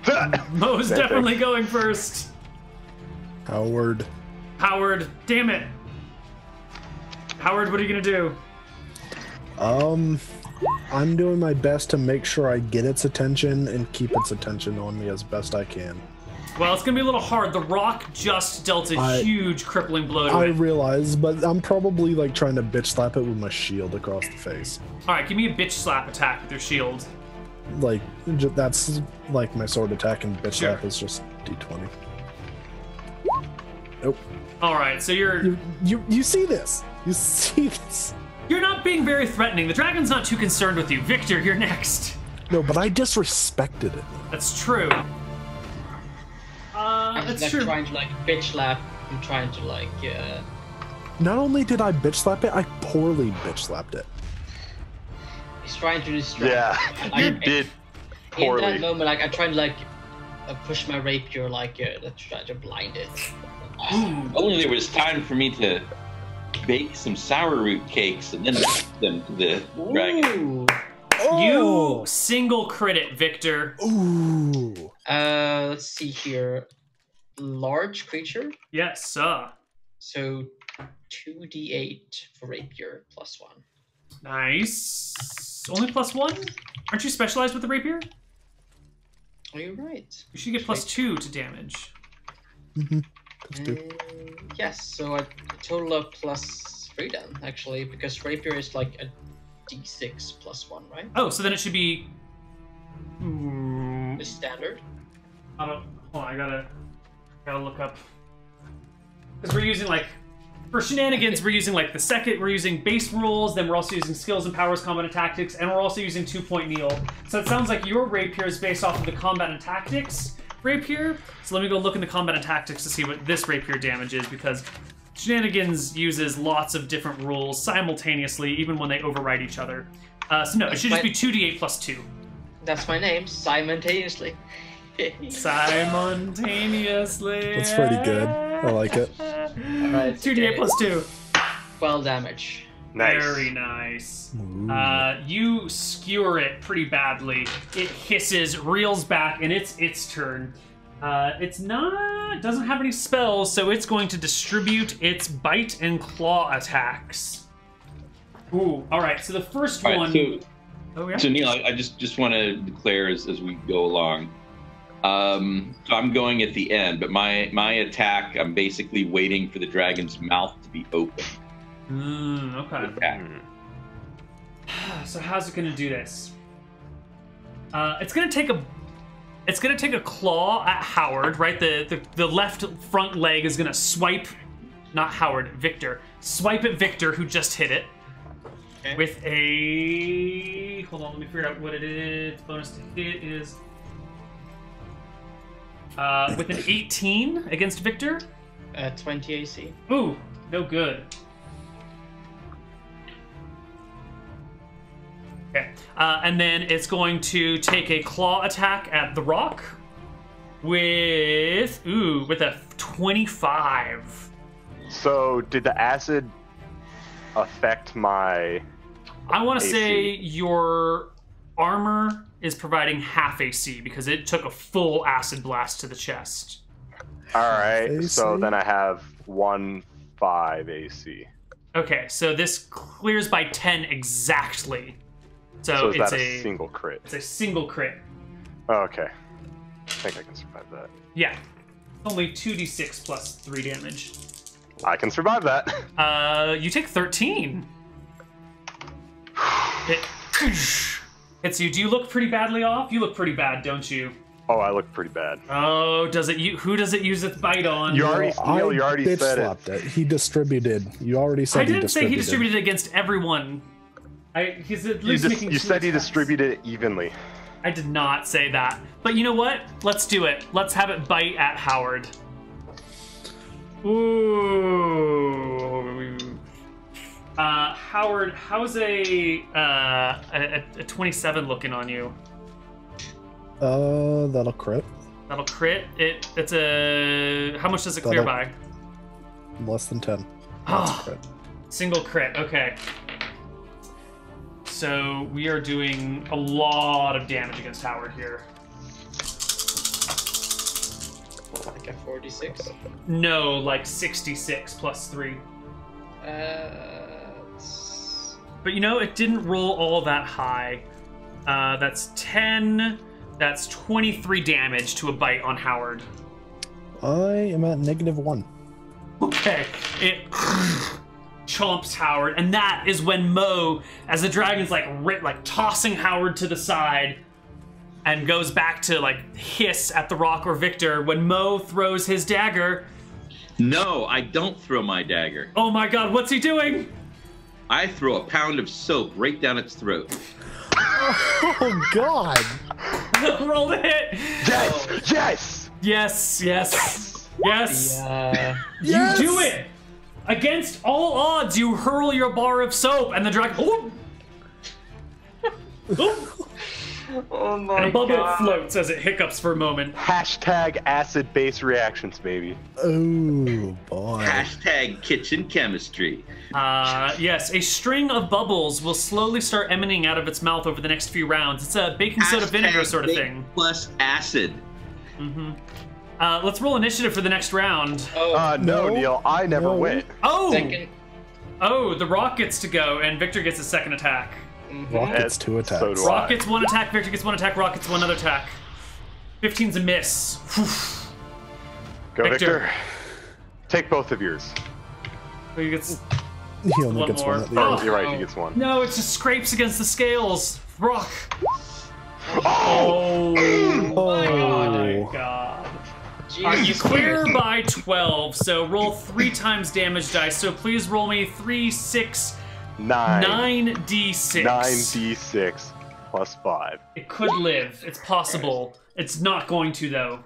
Speaker 1: Mo's
Speaker 3: Same
Speaker 1: definitely going first.
Speaker 4: Howard.
Speaker 1: Howard, damn it. Howard, what are you gonna do?
Speaker 4: Um, I'm doing my best to make sure I get its attention and keep its attention on me as best I can.
Speaker 1: Well, it's gonna be a little hard. The rock just dealt a
Speaker 4: I-
Speaker 1: huge crippling blow to
Speaker 4: I
Speaker 1: it.
Speaker 4: realize, but I'm probably like trying to bitch slap it with my shield across the face.
Speaker 1: All right, give me a bitch slap attack with your shield.
Speaker 4: Like that's like my sword attack, and bitch
Speaker 1: Sure.
Speaker 4: slap is just d20. Nope.
Speaker 1: All right, so you're
Speaker 4: You you you see this? You see this?
Speaker 1: you're not being very threatening. The dragon's not too concerned with you. Victor, you're next.
Speaker 4: No, but I disrespected it.
Speaker 1: That's true. Uh,
Speaker 2: I'm
Speaker 1: that's
Speaker 2: like
Speaker 1: true.
Speaker 2: trying to like bitch slap. I'm trying to like uh,
Speaker 4: Not only did I bitch slap it, I poorly bitch slapped it.
Speaker 2: he's trying to distract.
Speaker 3: Yeah, you
Speaker 2: in-
Speaker 3: did
Speaker 2: In
Speaker 3: poorly.
Speaker 2: that moment, like I'm trying to like uh, push my rapier, like uh, let's try to blind it.
Speaker 6: Only there was time for me to bake some sour root cakes and then give them to the dragon.
Speaker 2: Ooh.
Speaker 1: You single credit, Victor.
Speaker 4: Ooh.
Speaker 2: Uh, let's see here. Large creature,
Speaker 1: Yes, uh.
Speaker 2: so two d8 for rapier plus one.
Speaker 1: Nice. Only plus one? Aren't you specialized with the rapier?
Speaker 2: Oh, you're right.
Speaker 1: You should get plus two to damage.
Speaker 4: Mm-hmm. That's
Speaker 2: Uh, yes, so a total of plus three then, actually, because rapier is like a d6 plus one, right?
Speaker 1: Oh, so then it should be. Hmm,
Speaker 2: The standard.
Speaker 1: I don't. Hold on, I gotta. Gotta look up. Because we're using like. For shenanigans, we're using like the second, we're using base rules, then we're also using skills and powers, combat and tactics, and we're also using two point Neil. So it sounds like your rapier is based off of the combat and tactics rapier. So let me go look in the combat and tactics to see what this rapier damage is because shenanigans uses lots of different rules simultaneously, even when they override each other. Uh, so no, it should just be 2d8 plus 2.
Speaker 2: That's my name, simultaneously.
Speaker 1: Simultaneously.
Speaker 4: That's pretty good. I like it.
Speaker 2: Alright.
Speaker 1: 2d8 plus 2.
Speaker 2: 12 damage.
Speaker 3: Nice.
Speaker 1: Very nice. Uh, you skewer it pretty badly. It hisses, reels back, and it's its turn. Uh, it's not doesn't have any spells, so it's going to distribute its bite and claw attacks. Ooh, all right. So the first
Speaker 6: All
Speaker 1: one.
Speaker 6: right, so,
Speaker 1: oh yeah.
Speaker 6: so Neal, I, I just just want to declare as, as we go along. Um, so I'm going at the end, but my my attack, I'm basically waiting for the dragon's mouth to be open.
Speaker 1: Mm, okay.
Speaker 6: attack.
Speaker 1: So how's it gonna do this? Uh, it's gonna take a, it's gonna take a claw at Howard. Right, the the, the left front leg is gonna swipe, not Howard, Victor. Swipe at Victor, who just hit it
Speaker 2: Okay.
Speaker 1: with a. Hold on, let me figure out what it is. Bonus to hit is Uh, with an 18 against Victor.
Speaker 2: Uh, 20 AC.
Speaker 1: Ooh, no good. Okay, uh, and then it's going to take a claw attack at the rock with ooh with a 25.
Speaker 3: So, did the acid affect my?
Speaker 1: I want to say your armor is providing half AC because it took a full acid blast to the chest.
Speaker 3: All right. So then I have one five AC.
Speaker 1: Okay, so this clears by 10 exactly. So,
Speaker 3: So is
Speaker 1: it's
Speaker 3: that
Speaker 1: a,
Speaker 3: a single crit?
Speaker 1: it's a single crit.
Speaker 3: Oh, okay. I think I can survive that.
Speaker 1: Yeah. Only 2d6 plus 3 damage.
Speaker 3: I can survive that.
Speaker 1: Uh, you take 13. It hits you. Do you look pretty badly off? You look pretty bad, don't you?
Speaker 3: Oh, I look pretty bad.
Speaker 1: Oh, does it? You, who does it use its bite on?
Speaker 3: You already,
Speaker 4: I
Speaker 3: Neal, you already said it.
Speaker 4: slapped it. He distributed. You already said
Speaker 1: I didn't
Speaker 4: he
Speaker 1: say he
Speaker 4: distributed.
Speaker 1: distributed against everyone. I, he's at
Speaker 3: You,
Speaker 1: least
Speaker 3: just,
Speaker 1: making
Speaker 3: you
Speaker 1: two
Speaker 3: said he
Speaker 1: attacks.
Speaker 3: distributed it evenly.
Speaker 1: I did not say that. But you know what? Let's do it. Let's have it bite at Howard. Ooh. Uh, Howard, how's a, uh, a, a 27 looking on you?
Speaker 4: Uh, that'll crit.
Speaker 1: That'll crit. It. It's a. How much does it clear
Speaker 4: That'll-
Speaker 1: by?
Speaker 4: Less than ten. That's
Speaker 1: Oh,
Speaker 4: crit.
Speaker 1: single crit. Okay. So we are doing a lot of damage against Howard here.
Speaker 2: Like a 46.
Speaker 1: No, like 66 plus 3.
Speaker 2: Uh, it's-
Speaker 1: But you know, it didn't roll all that high. Uh, that's 10. That's 23 damage to a bite on Howard.
Speaker 4: I am at negative one.
Speaker 1: Okay. It chomps Howard, and that is when Mo, as the dragon's like ri- like tossing Howard to the side, and goes back to like hiss at the rock or Victor. When Mo throws his dagger,
Speaker 5: No, I don't throw my dagger.
Speaker 1: oh my God, what's he doing?
Speaker 5: I throw a pound of soap right down its throat.
Speaker 4: Oh God!
Speaker 1: Roll the hit.
Speaker 3: Yes! Yes!
Speaker 1: Yes, yes, yes.
Speaker 2: Yeah.
Speaker 4: Yes!
Speaker 1: You do it! Against all odds, you hurl your bar of soap, and the dragon. Oh
Speaker 2: my
Speaker 1: And a bubble floats as it hiccups for a moment.
Speaker 3: Hashtag acid base reactions, baby.
Speaker 4: Oh boy!
Speaker 5: Hashtag kitchen chemistry.
Speaker 1: Uh, yes, a string of bubbles will slowly start emanating out of its mouth over the next few rounds. It's a baking soda vinegar sort of
Speaker 5: big
Speaker 1: thing.
Speaker 5: Plus acid. Mm-hmm.
Speaker 1: Uh, let's roll initiative for the next round.
Speaker 2: Oh,
Speaker 3: Uh, no,
Speaker 4: No.
Speaker 3: Neal, I never
Speaker 4: No.
Speaker 3: win.
Speaker 1: Oh!
Speaker 2: second.
Speaker 1: Oh, the rock gets to go, and Victor gets a second attack.
Speaker 2: Mhm.
Speaker 4: Rock gets
Speaker 3: Uh,
Speaker 4: two attacks.
Speaker 3: so do I.
Speaker 1: Rock gets one attack, Victor gets one attack, Rockets one other attack. 15's a miss. Whew.
Speaker 3: Go,
Speaker 1: Victor.
Speaker 3: Victor. Take both of yours.
Speaker 1: Who gets
Speaker 4: He only
Speaker 1: One
Speaker 4: gets
Speaker 1: more.
Speaker 4: one at
Speaker 1: Oh.
Speaker 3: You're right,
Speaker 2: Oh.
Speaker 3: he gets one.
Speaker 1: No, it just scrapes against the scales. Rock. Oh, my god. My god. Are you clear by 12? So roll three times damage dice. So please roll me three, six,
Speaker 3: Nine.
Speaker 1: nine d6.
Speaker 3: 9d6 plus 5.
Speaker 1: It could live. It's possible. It's not going to though.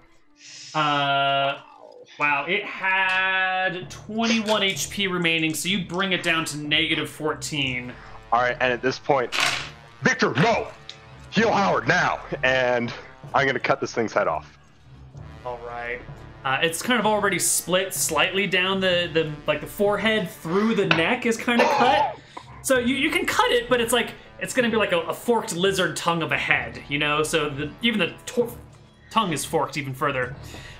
Speaker 1: Uh, wow. It had 21 HP remaining, so you bring it down to negative 14.
Speaker 3: Alright, and at this point, Victor, no! Heal Howard now! And I'm gonna cut this thing's head off.
Speaker 1: All right. Uh, it's kind of already split slightly down the, the like the forehead through the neck is kind of cut. So you, you can cut it, but it's like it's gonna be like a, a forked lizard tongue of a head, you know. So the, even the tor- tongue is forked even further,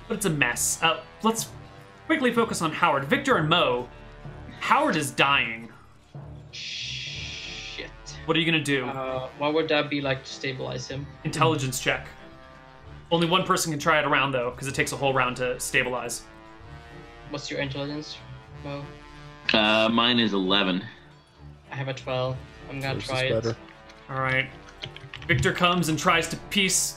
Speaker 1: but it's a mess. Uh, let's quickly focus on Howard, Victor, and Mo. Howard is dying.
Speaker 2: Shit.
Speaker 1: What are you gonna do?
Speaker 2: Uh, what would that be like to stabilize him?
Speaker 1: Intelligence check. Only one person can try it around though, because it takes a whole round to stabilize.
Speaker 2: What's your intelligence, Mo?
Speaker 5: Uh, mine is 11.
Speaker 2: I have a 12. I'm gonna
Speaker 4: Yours is
Speaker 2: try it.
Speaker 4: better.
Speaker 1: All right. Victor comes and tries to piece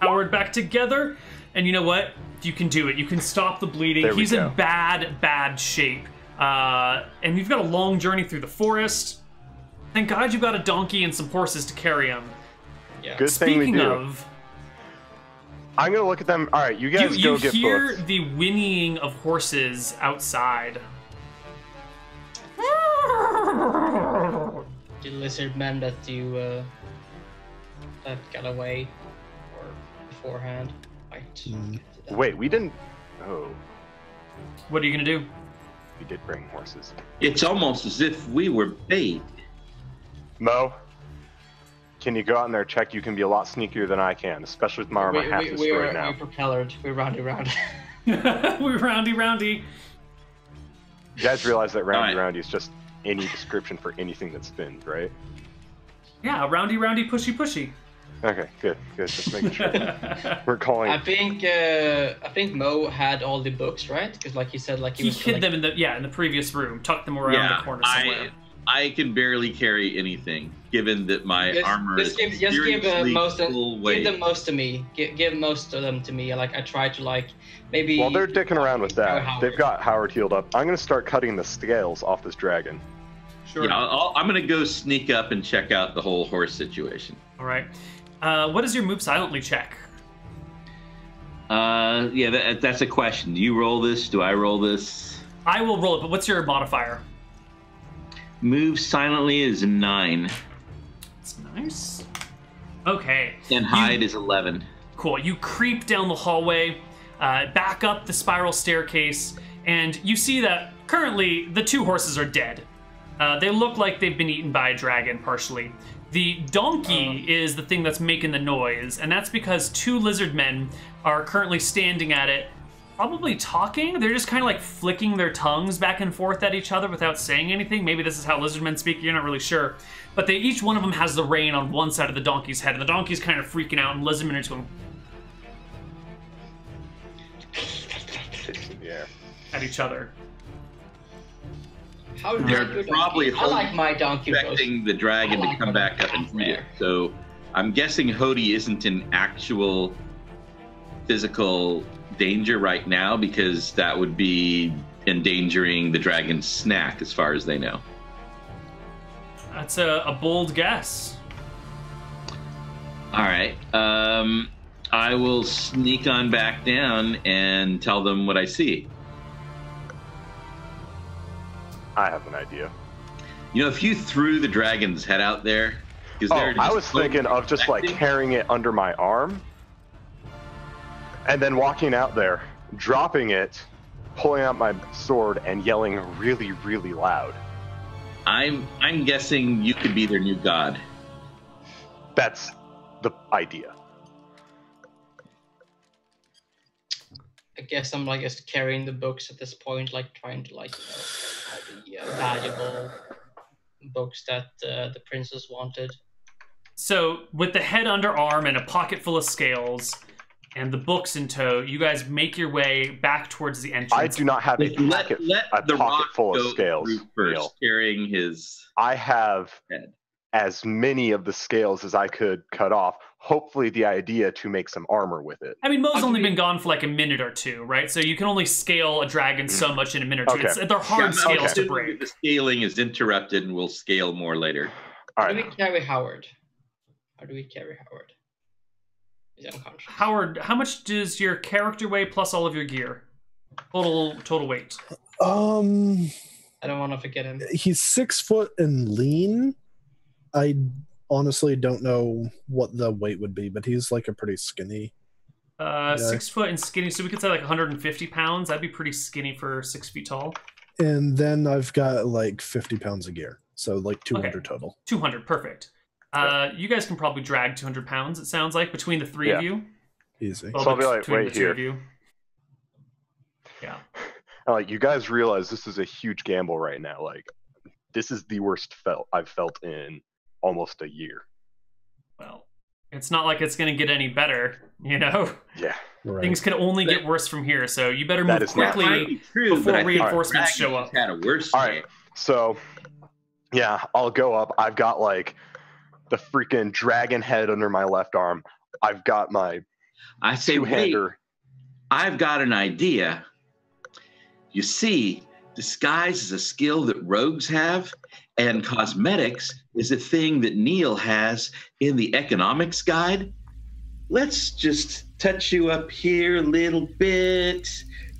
Speaker 1: Howard back together. And you know what? You can do it. You can stop the bleeding.
Speaker 3: There we
Speaker 1: He's
Speaker 3: go.
Speaker 1: in bad, bad shape. Uh, and you've got a long journey through the forest. Thank God you've got a donkey and some horses to carry him.
Speaker 2: Yeah.
Speaker 3: Good thing we
Speaker 1: Speaking
Speaker 3: do.
Speaker 1: of,
Speaker 3: I'm gonna look at them. All right, you
Speaker 1: You,
Speaker 3: guys
Speaker 1: you
Speaker 3: go get
Speaker 1: hear
Speaker 3: books.
Speaker 1: the whinnying of horses outside.
Speaker 2: The lizard men that you uh, that got away or beforehand might
Speaker 4: Mm.
Speaker 2: get to that.
Speaker 3: Wait, we didn't. Oh,
Speaker 1: What are you gonna do?
Speaker 3: we did bring horses.
Speaker 5: It's almost as if we were bait.
Speaker 3: Mo, can you go out in there and check? You can be a lot sneakier than I can, especially with my armor
Speaker 2: we,
Speaker 3: half
Speaker 2: we, we
Speaker 3: destroyed
Speaker 2: are
Speaker 3: now.
Speaker 2: we're propellered. We're roundy round.
Speaker 1: We're roundy roundy.
Speaker 3: You guys realize that roundy
Speaker 5: Alright.
Speaker 3: roundy is just any description for anything that spins, right?
Speaker 1: Yeah, roundy roundy pushy pushy.
Speaker 3: Okay, good, good. Just making sure. We're calling.
Speaker 2: I think uh, I think Mo had all the books, right? Because like he said, like he,
Speaker 1: he
Speaker 2: was
Speaker 1: hid
Speaker 2: collect-
Speaker 1: them in the yeah in the previous room, tucked them around
Speaker 5: yeah,
Speaker 1: the corner somewhere.
Speaker 5: I I can barely carry anything, given that my
Speaker 2: Just,
Speaker 5: armor
Speaker 2: just
Speaker 5: is
Speaker 2: give, just give uh, most of, give them most to me. Give, give most of them to me. Like I try to like maybe.
Speaker 3: While they're dicking around with that, they've got Howard healed up. I'm gonna start cutting the scales off this dragon.
Speaker 1: Sure.
Speaker 5: Yeah, I'll, I'm gonna go sneak up and check out the whole horse situation.
Speaker 1: All right. Uh, what is your move silently check?
Speaker 5: Uh, yeah, that, that's a question. Do you roll this? Do I roll this?
Speaker 1: I will roll it, but what's your modifier?
Speaker 5: Move silently is nine,
Speaker 1: That's nice. Okay.
Speaker 5: and hide is eleven.
Speaker 1: Cool. You creep down the hallway, uh, back up the spiral staircase, and you see that currently the two horses are dead. Uh, they look like they've been eaten by a dragon, partially. The donkey is the thing that's making the noise, and that's because two lizard men are currently standing at it, probably talking. They're just kind of like flicking their tongues back and forth at each other without saying anything. Maybe this is how lizard men speak, you're not really sure. But they each one of them has the rein on one side of the donkey's head, and the donkey's kind of freaking out, and lizard men are just going
Speaker 3: It's in the air.
Speaker 1: at each other.
Speaker 2: How
Speaker 5: They're probably
Speaker 2: donkey? I like my donkey. roast.
Speaker 5: Expecting the dragon
Speaker 2: I
Speaker 5: to come back up and
Speaker 2: comes
Speaker 5: feed it. So, I'm guessing Hody isn't in actual physical danger right now because that would be endangering the dragon's snack, as far as they know.
Speaker 1: That's a, a bold guess.
Speaker 5: All right. Um, I will sneak on back down and tell them what I see.
Speaker 3: I have an idea.
Speaker 5: You know, if you threw the dragon's head out there,
Speaker 3: Oh,
Speaker 5: they're
Speaker 3: I was thinking of just like carrying it under my arm and then walking out there, dropping it, pulling out my sword, and yelling really, really loud.
Speaker 5: I'm I'm guessing you could be their new god.
Speaker 3: That's the idea.
Speaker 2: I guess I'm like just carrying the books at this point, like trying to like you know, the uh, valuable books that uh, the princess wanted.
Speaker 1: So, with the head under arm and a pocket full of scales and the books in tow, you guys make your way back towards the entrance.
Speaker 3: I do not have a
Speaker 5: Let,
Speaker 3: pocket.
Speaker 5: let
Speaker 3: a
Speaker 5: the
Speaker 3: pocket full of scales,
Speaker 5: first, carrying his
Speaker 3: I have
Speaker 5: head.
Speaker 3: as many of the scales as I could cut off. Hopefully, the idea to make some armor with it.
Speaker 1: I mean, Mo's only
Speaker 2: do
Speaker 1: been gone for like a minute or two, right? So you can only scale a dragon so much in a minute or two.
Speaker 3: Okay.
Speaker 1: It's, they're hard
Speaker 5: Yeah,
Speaker 1: scales
Speaker 3: okay.
Speaker 1: to
Speaker 5: The scaling is interrupted, and we'll scale more later.
Speaker 3: All
Speaker 2: How do we carry Howard? How do we carry Howard? He's unconscious.
Speaker 1: Howard, how much does your character weigh plus all of your gear? Total total weight.
Speaker 4: Um,
Speaker 2: I don't want to forget him.
Speaker 4: he's six foot and lean. I honestly don't know what the weight would be, but he's like a pretty skinny.
Speaker 1: Uh,
Speaker 4: Yeah.
Speaker 1: six foot and skinny, so we could say like 150 pounds. That'd be pretty skinny for six feet tall.
Speaker 4: And then I've got like 50 pounds of gear. So like 200 total.
Speaker 1: 200, perfect. Uh, you guys can probably drag 200 pounds. It sounds like between the three of you.
Speaker 4: Easy.
Speaker 1: Well,
Speaker 3: So I'll be like,
Speaker 1: between
Speaker 3: wait
Speaker 1: the two
Speaker 3: here.
Speaker 1: of you. Yeah.
Speaker 3: And, like you guys realize this is a huge gamble right now. Like this is the worst felt I've felt in almost a year.
Speaker 1: Well, it's not like it's going to get any better, you know?
Speaker 3: Yeah.
Speaker 4: Right.
Speaker 1: Things can only get worse from here, so you better move quickly.
Speaker 5: True,
Speaker 1: before
Speaker 5: but I think
Speaker 1: reinforcements
Speaker 5: Dragon
Speaker 1: show up.
Speaker 5: Had a worse
Speaker 3: All right.
Speaker 5: day.
Speaker 3: So yeah, I'll go up. I've got like the freaking dragon head under my left arm. I've got my
Speaker 5: I say,
Speaker 3: two
Speaker 5: wait,
Speaker 3: hander.
Speaker 5: I've got an idea. You see, disguise is a skill that rogues have, and cosmetics is a thing that Neal has in the economics guide. let's just touch you up here a little bit,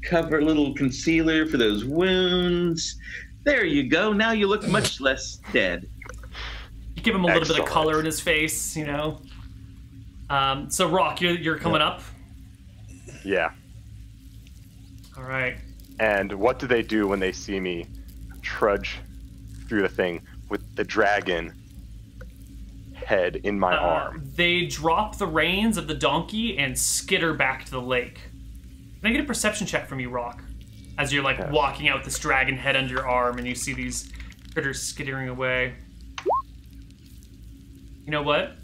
Speaker 5: cover a little concealer for those wounds. There you go. Now you look much less dead.
Speaker 1: You give him a little bit of color in his face, you know. Um, so Rock, you're you're coming up.
Speaker 3: Yeah.
Speaker 1: All right.
Speaker 3: And what do they do when they see me trudge through the thing with the dragon head in my
Speaker 1: Uh,
Speaker 3: arm?
Speaker 1: They drop the reins of the donkey and skitter back to the lake. Can I get a perception check from you, Rock? As you're like walking out this dragon head under your arm and you see these critters skittering away. You know what?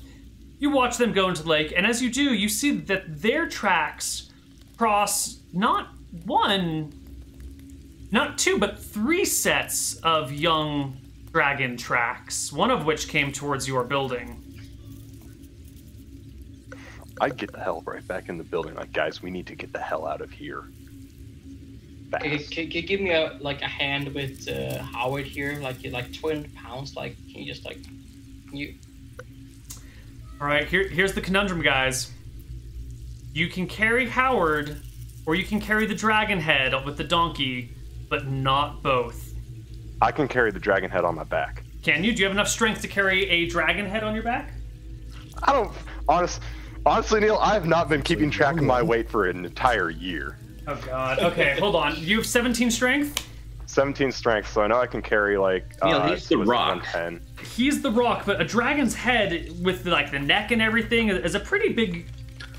Speaker 1: You watch them go into the lake, and as you do, you see that their tracks cross not one, not two, but three sets of young dragon tracks, one of which came towards your building.
Speaker 3: I'd get the hell right back in the building. Like, guys, we need to get the hell out of here.
Speaker 2: Can, can, can you give me a like a hand with uh, Howard here? Like like 200 pounds. Like can you just like can you?
Speaker 1: All right, here, here's the conundrum, guys. You can carry Howard, or you can carry the dragon head with the donkey, but not both.
Speaker 3: I can carry the dragon head on my back.
Speaker 1: Can you? Do you have enough strength to carry a dragon head on your back?
Speaker 3: I don't honest honestly, Neal, I have not been keeping track of my weight for an entire year.
Speaker 1: Oh God. Okay, hold on. You have 17 strength.
Speaker 3: 17 strength, so I know I can carry like
Speaker 5: Neal,
Speaker 3: uh,
Speaker 5: he's the rock.
Speaker 1: He's the rock, but a dragon's head with like the neck and everything is a pretty big.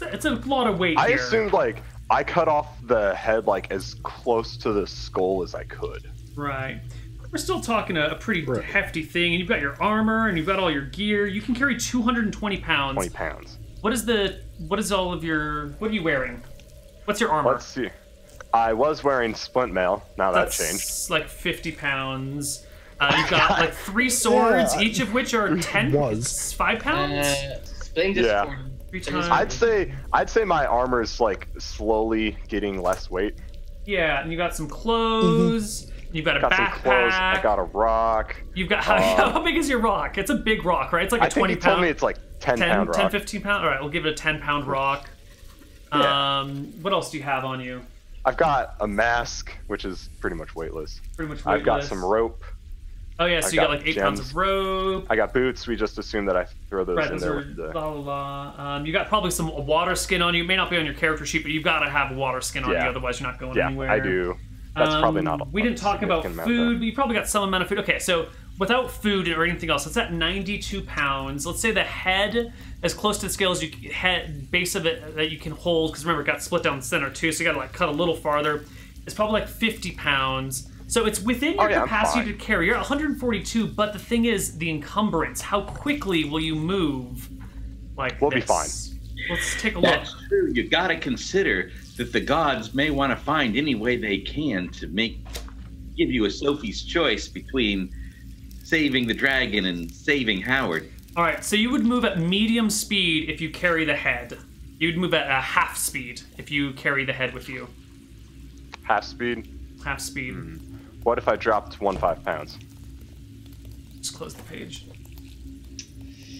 Speaker 1: It's a lot of weight
Speaker 3: I
Speaker 1: here.
Speaker 3: assumed like I cut off the head like as close to the skull as I could.
Speaker 1: Right. We're still talking a, a pretty
Speaker 4: Right.
Speaker 1: hefty thing, and you've got your armor and you've got all your gear. You can carry 220 pounds.
Speaker 3: 20 pounds.
Speaker 1: What is the what is all of your what are you wearing? What's your armor?
Speaker 3: Let's see. I was wearing splint mail. Now that
Speaker 1: That's
Speaker 3: changed.
Speaker 1: like 50 pounds. Uh, you've got like three swords,
Speaker 4: Yeah.
Speaker 1: each of which are 10
Speaker 4: Was.
Speaker 1: five pounds.
Speaker 2: Uh, explain this
Speaker 3: Yeah.
Speaker 2: For.
Speaker 1: Three times.
Speaker 3: I'd say I'd say my armor is like slowly getting less weight.
Speaker 1: yeah, and you got some clothes. You've got a
Speaker 3: Got
Speaker 1: backpack.
Speaker 3: some clothes. I got a rock.
Speaker 1: You've got how, how big is your rock? It's a big rock, right? It's like a
Speaker 3: I think
Speaker 1: 20
Speaker 3: he told me it's like 10,
Speaker 1: 10,
Speaker 3: pound
Speaker 1: 10,
Speaker 3: rock.
Speaker 1: 15 pound. All right, we'll give it a 10 pound rock.
Speaker 3: Yeah.
Speaker 1: Um, what else do you have on you?
Speaker 3: I've got a mask, which is pretty much weightless.
Speaker 1: Pretty much. weightless.
Speaker 3: I've got some rope.
Speaker 1: Oh yeah, so
Speaker 3: I
Speaker 1: you got
Speaker 3: got
Speaker 1: like eight pounds of rope.
Speaker 3: I got boots. We just assume that I throw those
Speaker 1: Right,
Speaker 3: in there
Speaker 1: are
Speaker 3: with the.
Speaker 1: blah blah blah. Um, you got probably some water skin on you. It may not be on your character sheet, but you've got to have water skin on you, otherwise you're not going
Speaker 3: Yeah,
Speaker 1: anywhere.
Speaker 3: I do. That's probably
Speaker 1: Um,
Speaker 3: not. A,
Speaker 1: We didn't talk about food, but you probably got some amount of food. Okay, so without food or anything else, it's at 92 pounds. Let's say the head as close to the scale as you head base of it that you can hold, because remember it got split down the center too, so you got to like cut a little farther. It's probably like 50 pounds. So it's within your
Speaker 3: Oh, yeah,
Speaker 1: capacity to carry. You're 142, but the thing is the encumbrance. How quickly will you move? Like
Speaker 3: We'll be
Speaker 1: fine. Let's take a look.
Speaker 5: That's true. You got to consider that the gods may want to find any way they can to make give you a Sophie's choice between saving the dragon and saving Howard.
Speaker 1: All right, so you would move at medium speed if you carry the head. You'd move at a half speed if you carry the head with you.
Speaker 3: Half speed.
Speaker 1: Half speed.
Speaker 3: Hmm. What if I dropped one five pounds?
Speaker 1: Just close the page.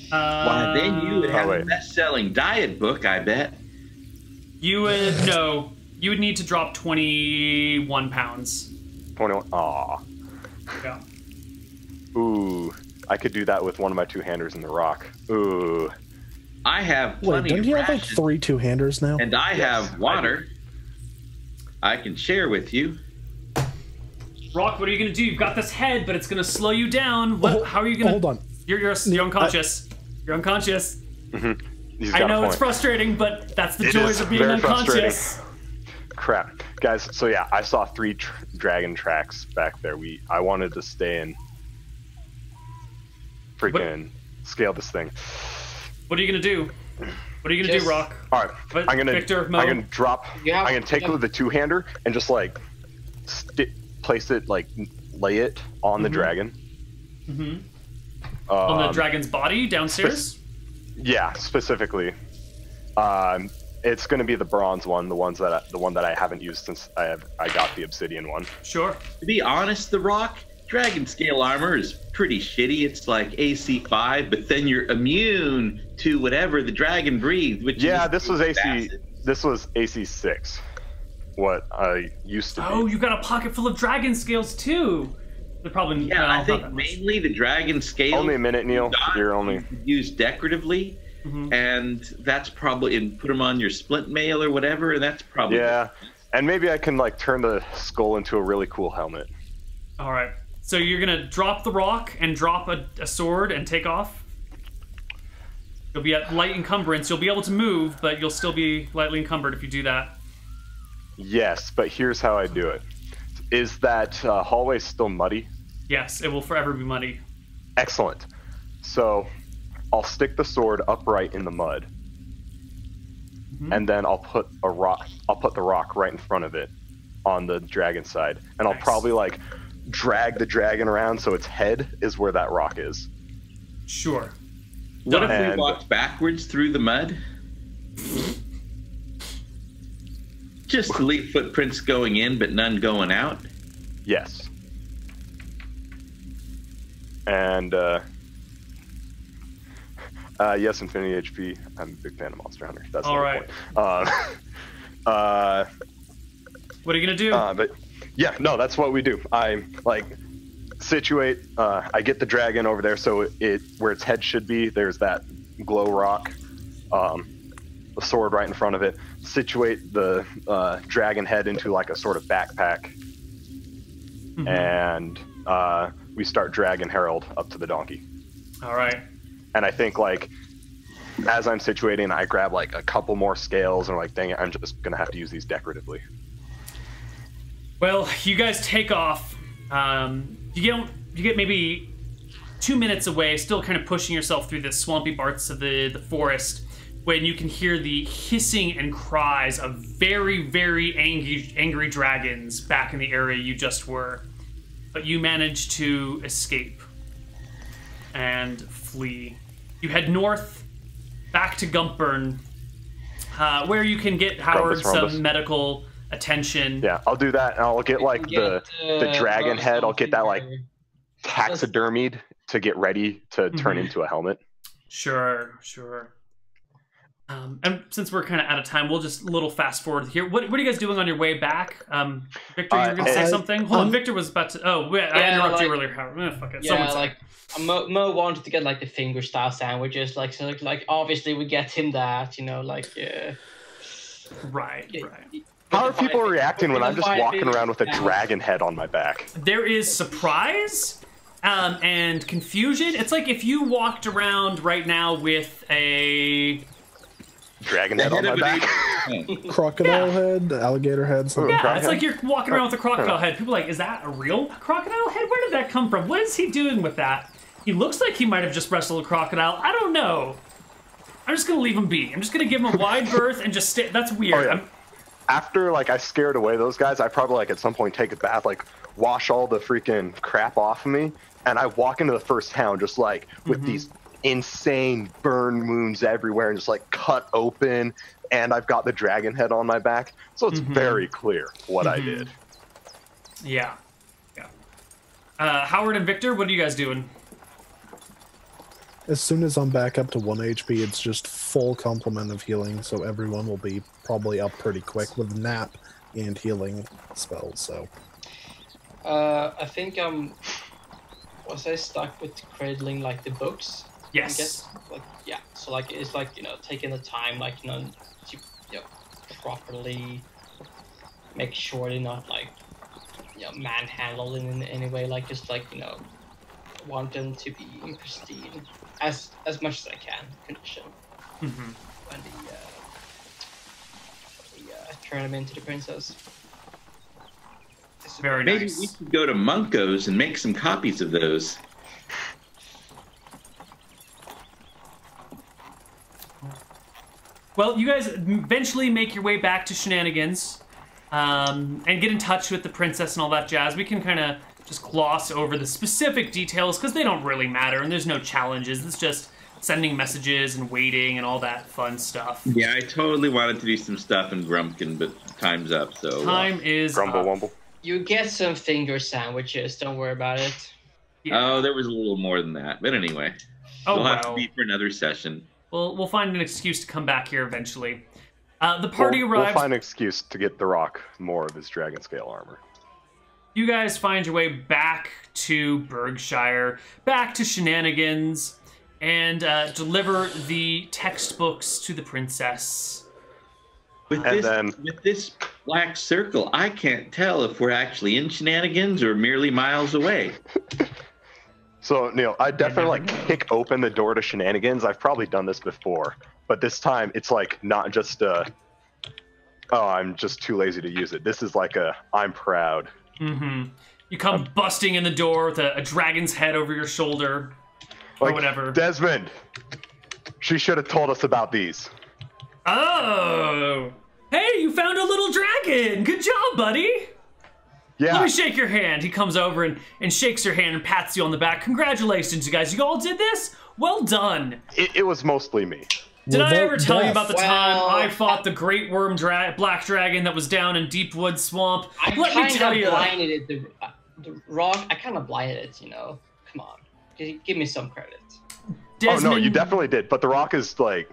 Speaker 5: Why, then you would have
Speaker 3: Oh,
Speaker 5: a
Speaker 3: wait.
Speaker 5: best-selling diet book, I bet.
Speaker 1: You would no. You would need to drop twenty-one pounds.
Speaker 3: Twenty-one. Aw.
Speaker 1: Yeah.
Speaker 3: Ooh. I could do that with one of my two handers in the rock. Ooh.
Speaker 5: I have
Speaker 4: Wait, don't
Speaker 5: of
Speaker 4: you have like three two handers now?
Speaker 5: and I
Speaker 3: Yes,
Speaker 5: have water. I can share with you.
Speaker 1: Rock, what are you gonna do? You've got this head, but it's gonna slow you down. What?
Speaker 4: Oh,
Speaker 1: how are you gonna?
Speaker 4: Hold on.
Speaker 1: You're you're, mm-hmm. you're unconscious. Uh, you're unconscious. Mm-hmm.
Speaker 3: He's
Speaker 1: I know it's frustrating, but that's the
Speaker 3: It
Speaker 1: joys of being
Speaker 3: very
Speaker 1: unconscious.
Speaker 3: Crap, guys. So yeah, I saw three tr- dragon tracks back there. We I wanted to stay and freaking scale this thing.
Speaker 1: What are you gonna do? What are you gonna
Speaker 2: Just-
Speaker 1: do, Rock?
Speaker 3: All right,
Speaker 1: What-
Speaker 3: I'm gonna
Speaker 1: Victor, Mo?
Speaker 3: I'm gonna drop.
Speaker 2: You have-
Speaker 3: I'm gonna take
Speaker 2: you have-
Speaker 3: the two hander and just like sti place it like lay it on the
Speaker 1: Mhm.
Speaker 3: dragon.
Speaker 1: Mm-hmm. On the
Speaker 3: Um,
Speaker 1: dragon's body downstairs.
Speaker 3: Yeah, specifically. Um, it's gonna be the bronze one, the ones that I, the one that I haven't used since I have I got the obsidian one.
Speaker 1: Sure.
Speaker 5: To be honest, The Rock, dragon scale armor is pretty shitty. It's like AC five, but then you're immune to whatever the dragon breathes. Which
Speaker 3: Yeah,
Speaker 5: is
Speaker 3: this was AC.
Speaker 5: acid.
Speaker 3: This was AC six. What I used to be.
Speaker 1: Oh, you got a pocket full of dragon scales too. They're probably
Speaker 5: Yeah, I think mainly the dragon scale.
Speaker 3: only a minute, Neal.
Speaker 5: dot
Speaker 3: You're only.
Speaker 5: used decoratively,
Speaker 1: Mhm.
Speaker 5: and that's probably and put them on your splint mail or whatever, and that's probably
Speaker 3: Yeah, and maybe I can like turn the skull into a really cool helmet.
Speaker 1: All right. So you're gonna drop the rock and drop a, a sword and take off. You'll be at light encumbrance. You'll be able to move, but you'll still be lightly encumbered if you do that.
Speaker 3: Yes, but here's how I do it. Is that uh, hallway still muddy?
Speaker 1: Yes, it will forever be muddy.
Speaker 3: Excellent. So I'll stick the sword upright in the mud,
Speaker 1: Mhm.
Speaker 3: and then I'll put a rock. I'll put the rock right in front of it on the dragon side, and I'll
Speaker 1: Nice.
Speaker 3: probably like drag the dragon around so its head is where that rock is.
Speaker 1: Sure.
Speaker 5: What if we walked backwards through the mud? Just to leave footprints going in, but none going out.
Speaker 3: Yes. And uh, uh, yes, Infinity HP. I'm a big fan of Monster Hunter. That's
Speaker 1: All
Speaker 3: the
Speaker 1: right.
Speaker 3: point. Uh, uh,
Speaker 1: What are you gonna do?
Speaker 3: uh, but yeah, no, that's what we do. I like situate. Uh, I get the dragon over there, so it where its head should be. There's that glow rock, um, the sword right in front of it. Situate the uh, dragon head into like a sort of backpack,
Speaker 1: Mhm.
Speaker 3: and uh, we start dragging Harold up to the donkey.
Speaker 1: All right.
Speaker 3: And I think like as I'm situating, I grab like a couple more scales, and I'm like, dang it, I'm just gonna have to use these decoratively.
Speaker 1: Well, you guys take off. Um, you get you get maybe two minutes away, still kind of pushing yourself through the swampy parts of the, the forest, when you can hear the hissing and cries of very, very angry angry dragons back in the area you just were. But you manage to escape and flee. You head north, back to Gumpburn, uh, where you can get Howard
Speaker 3: Grumpus Rumpus.
Speaker 1: some medical attention.
Speaker 3: Yeah, I'll do that, and I'll get like the
Speaker 2: get,
Speaker 3: the
Speaker 2: uh,
Speaker 3: dragon
Speaker 2: uh,
Speaker 3: head. I'll get that like taxidermied to get ready to turn
Speaker 1: Mhm.
Speaker 3: into a helmet.
Speaker 1: Sure, sure. Um, and since we're kind of out of time, we'll just a little fast forward here. What, what are you guys doing on your way back? Um, Victor, you were
Speaker 3: Uh,
Speaker 1: going to say
Speaker 4: I-
Speaker 1: something? Hold on,
Speaker 4: um,
Speaker 1: Victor was about to. Oh, wait, I
Speaker 2: Yeah,
Speaker 1: interrupted you
Speaker 2: like-
Speaker 1: earlier. Howard. Eh, fuck it.
Speaker 2: Yeah,
Speaker 1: Someone
Speaker 2: like uh, Mo, Mo wanted to get like the finger style sandwiches, like so, like, like obviously we get him that, you know, like yeah.
Speaker 1: right,
Speaker 2: yeah,
Speaker 1: right.
Speaker 3: How are people reacting when I'm just walking around with a dragon head on my back?
Speaker 1: There is surprise um, and confusion. It's like if you walked around right now with a.
Speaker 3: Dragon
Speaker 5: The
Speaker 3: head on
Speaker 5: head
Speaker 3: my back.
Speaker 5: ape-
Speaker 4: Crocodile head, alligator head, something.
Speaker 1: Yeah, it's like you're walking around with a crocodile head. People are like, is that a real crocodile head? Where did that come from? What is he doing with that? He looks like he might have just wrestled a crocodile. I don't know. I'm just gonna leave him be. I'm just gonna give him a wide berth and just stay. That's weird.
Speaker 3: Oh, yeah. After like I scared away those guys, I probably like at some point take a bath, like wash all the freaking crap off of me, and I walk into the first town just like with
Speaker 1: Mhm.
Speaker 3: these insane burn wounds everywhere and just like cut open and I've got the dragon head on my back. So it's
Speaker 1: Mhm.
Speaker 3: very clear what I
Speaker 1: Mhm.
Speaker 3: did.
Speaker 1: yeah, yeah. Uh, Howard and Victor, what are you guys doing?
Speaker 4: As soon as I'm back up to 1 HP, it's just full complement of healing, so everyone will be probably up pretty quick with nap and healing spells. So
Speaker 2: Uh, I think I'm. Was I stuck with cradling like the books? I
Speaker 1: Yes.
Speaker 2: guess like yeah. So like it's like you know taking the time like you know to you know, properly make sure they're not like you know manhandled in any way. Like just like you know want them to be in pristine as as much as I can condition
Speaker 1: hmm
Speaker 2: when the uh, we uh, turn them into the princess. This is-
Speaker 1: Very
Speaker 5: Maybe
Speaker 1: nice.
Speaker 5: we could go to Munko's and make some copies of those.
Speaker 1: Well, you guys eventually make your way back to Shenanigans um, and get in touch with the princess and all that jazz. We can kind of just gloss over the specific details because they don't really matter and there's no challenges. It's just sending messages and waiting and all that fun stuff.
Speaker 5: Yeah, I totally wanted to do some stuff in Grumpkin, but time's up. So uh,
Speaker 1: Time is
Speaker 3: Grumble
Speaker 1: up.
Speaker 3: Wumble.
Speaker 2: You get some finger sandwiches. Don't worry about it.
Speaker 1: Yeah.
Speaker 5: Oh, there was a little more than that. But anyway,
Speaker 1: oh
Speaker 5: we'll have to
Speaker 1: well.
Speaker 5: be for another session.
Speaker 1: We'll we'll find an excuse to come back here eventually. Uh, the party
Speaker 3: we'll, we'll
Speaker 1: arrives.
Speaker 3: find an excuse to get the rock more of his dragon scale armor.
Speaker 1: You guys find your way back to Bergshire, back to shenanigans, and uh, deliver the textbooks to the princess.
Speaker 5: With
Speaker 3: And
Speaker 5: this,
Speaker 3: then-
Speaker 5: with this black circle, I can't tell if we're actually in shenanigans or merely miles away.
Speaker 3: So Neal, I definitely like kick open the door to shenanigans. I've probably done this before, but this time it's like not just a oh, I'm just too lazy to use it. This is like a I'm proud.
Speaker 1: Mm-hmm. You come busting in the door with a, a dragon's head over your shoulder, or
Speaker 3: Like
Speaker 1: whatever.
Speaker 3: Desmond, she should have told us about these.
Speaker 1: oh, hey, you found a little dragon. Good job, buddy. Let me shake your hand. He comes over and, and shakes your hand and pats you on the back. Congratulations, you guys. You all did this? Well done.
Speaker 3: it, it was mostly me.
Speaker 1: Did I ever tell you about the
Speaker 2: Well,
Speaker 1: time I fought the great worm dra- black dragon that was down in Deepwood Swamp?
Speaker 2: I
Speaker 1: Let me
Speaker 2: kind
Speaker 1: tell
Speaker 2: of
Speaker 1: you.
Speaker 2: blinded it. The, uh, the rock. I kind of blinded it. You know. Come on. G- Give me some credit.
Speaker 1: Desmond,
Speaker 3: Oh no, you definitely did. But the rock is like,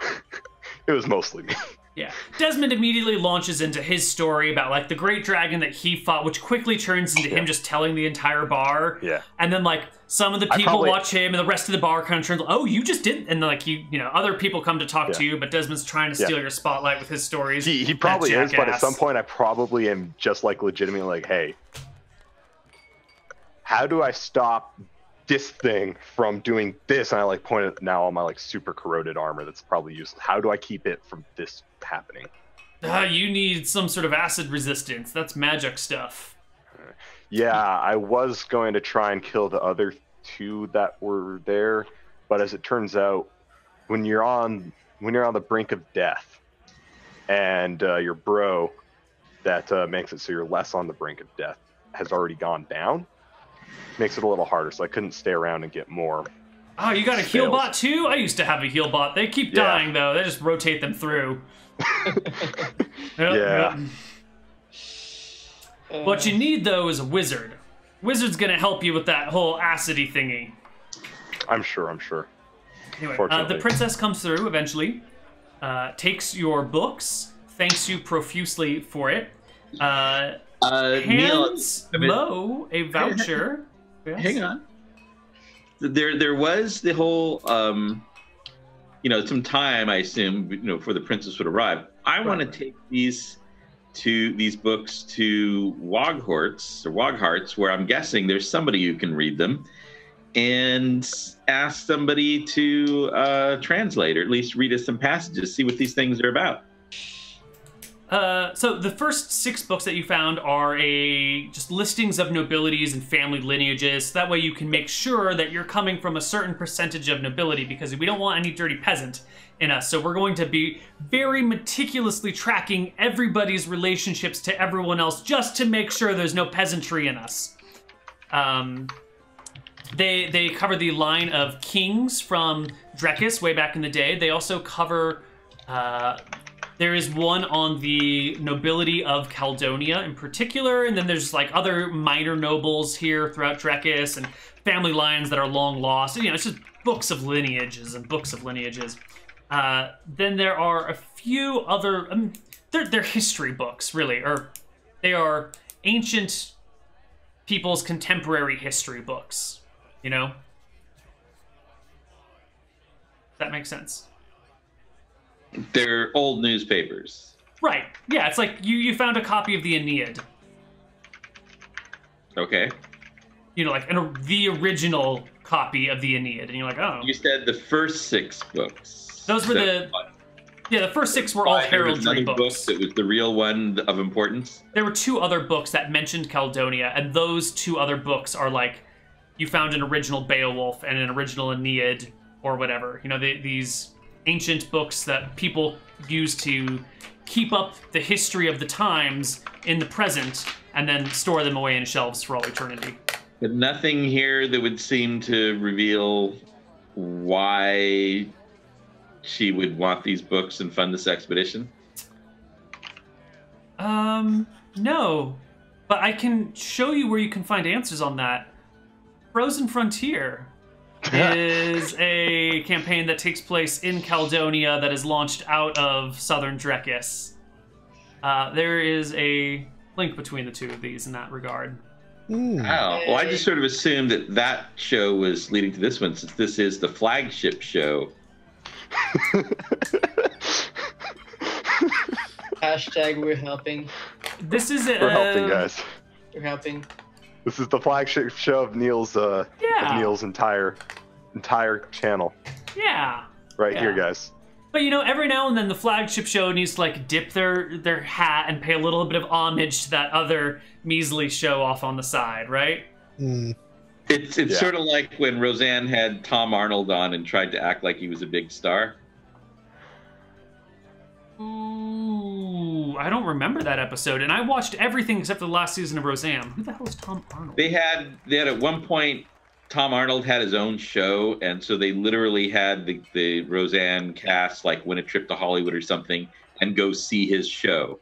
Speaker 3: it was mostly me.
Speaker 1: Yeah. Desmond immediately launches into his story about like the great dragon that he fought, which quickly turns into him just telling the entire bar.
Speaker 3: Yeah.
Speaker 1: And then like some of the people
Speaker 3: probably-
Speaker 1: watch him, and the rest of the bar kind of turns. Oh, you just did, and like you, you know, other people come to talk to you, but Desmond's trying to
Speaker 3: Yeah.
Speaker 1: steal your spotlight with his stories.
Speaker 3: He, he probably is, but at some point I probably am just like legitimately like, hey, how do I stop this thing from doing this? And I like pointed now on my like super corroded armor that's probably useless. How do I keep it from this happening?
Speaker 1: Ah, you need some sort of acid resistance. That's magic stuff.
Speaker 3: Yeah, I was going to try and kill the other two that were there, but as it turns out, when you're on when you're on the brink of death, and uh, your bro that uh, makes it so you're less on the brink of death has already gone down, makes it a little harder. So I couldn't stay around and get more.
Speaker 1: Oh, you got a heal bot too? I used to have a heal bot. They keep
Speaker 3: Yeah.
Speaker 1: dying though. They just rotate them through. Yep,
Speaker 3: Yeah.
Speaker 1: yep. What you need though is a wizard. Wizard's gonna help you with that whole acidy thingy.
Speaker 3: I'm sure. I'm sure.
Speaker 1: Anyway, uh, the princess comes through eventually, uh, takes your books, thanks you profusely for it, uh,
Speaker 5: Uh, Neal,
Speaker 1: hands
Speaker 5: I mean-
Speaker 1: Mo a voucher. Yes?
Speaker 5: hang on. There, there was the whole, um, you know, some time I assume, you know, before the princess would arrive. I want to take these to these books to Woghorts or Wogharts, where I'm guessing there's somebody who can read them, and ask somebody to uh, translate or at least read us some passages, see what these things are about.
Speaker 1: Uh, so the first six books that you found are a just listings of nobilities and family lineages. So that way you can make sure that you're coming from a certain percentage of nobility because we don't want any dirty peasant in us. So we're going to be very meticulously tracking everybody's relationships to everyone else just to make sure there's no peasantry in us. Um, they they cover the line of kings from Drekis way back in the day. They also cover. Uh, there is one on the nobility of Caldonia in particular, and then there's like other minor nobles here throughout Drekis and family lines that are long lost. You know, it's just books of lineages and books of lineages. Uh, then there are a few other. Um, they're, they're history books, really, or they are ancient people's contemporary history books. You know? Does that makes sense?
Speaker 5: They're old newspapers.
Speaker 1: Right. Yeah, it's like you, you found a copy of the Aeneid.
Speaker 5: Okay.
Speaker 1: You know, like an, the original copy of the Aeneid, and you're like, oh,
Speaker 5: You said the first six books.
Speaker 1: Those were
Speaker 5: So-
Speaker 1: the yeah. The first six were all heraldry books.
Speaker 5: book that was the real one of importance.
Speaker 1: There were two other books that mentioned Caldonia, and those two other books are like you found an original Beowulf and an original Aeneid or whatever. You know, the, these ancient books that people use to keep up the history of the times in the present and then store them away in shelves for all eternity.
Speaker 5: But nothing here that would seem to reveal why she would want these books and fund this expedition.
Speaker 1: Um, no, but I can show you where you can find answers on that. Frozen Frontier is a campaign that takes place in Caldonia that is launched out of southern Drekis. Uh, there is a link between the two of these in that regard.
Speaker 4: Hmm.
Speaker 5: Wow. Well, I just sort of assumed that that show was leading to this one, since this is the flagship show.
Speaker 2: Hashtag we're helping.
Speaker 1: This is a,
Speaker 3: We're helping, guys.
Speaker 2: We're helping.
Speaker 3: This is the flagship show of Neal's uh,
Speaker 1: Yeah.
Speaker 3: of Neal's entire entire channel
Speaker 1: Yeah.
Speaker 3: right here, guys.
Speaker 1: But you know, every now and then the flagship show needs to like dip their their hat and pay a little bit of homage to that other measly show off on the side, right?
Speaker 4: Hmm.
Speaker 5: It's it's
Speaker 3: Yeah.
Speaker 5: sort of like when Roseanne had Tom Arnold on and tried to act like he was a big star.
Speaker 1: I don't remember that episode, and I watched everything except for the last season of Roseanne. Who the hell is Tom Arnold?
Speaker 5: They had they had at one point Tom Arnold had his own show, and so they literally had the, the Roseanne cast like win a trip to Hollywood or something and go see his show.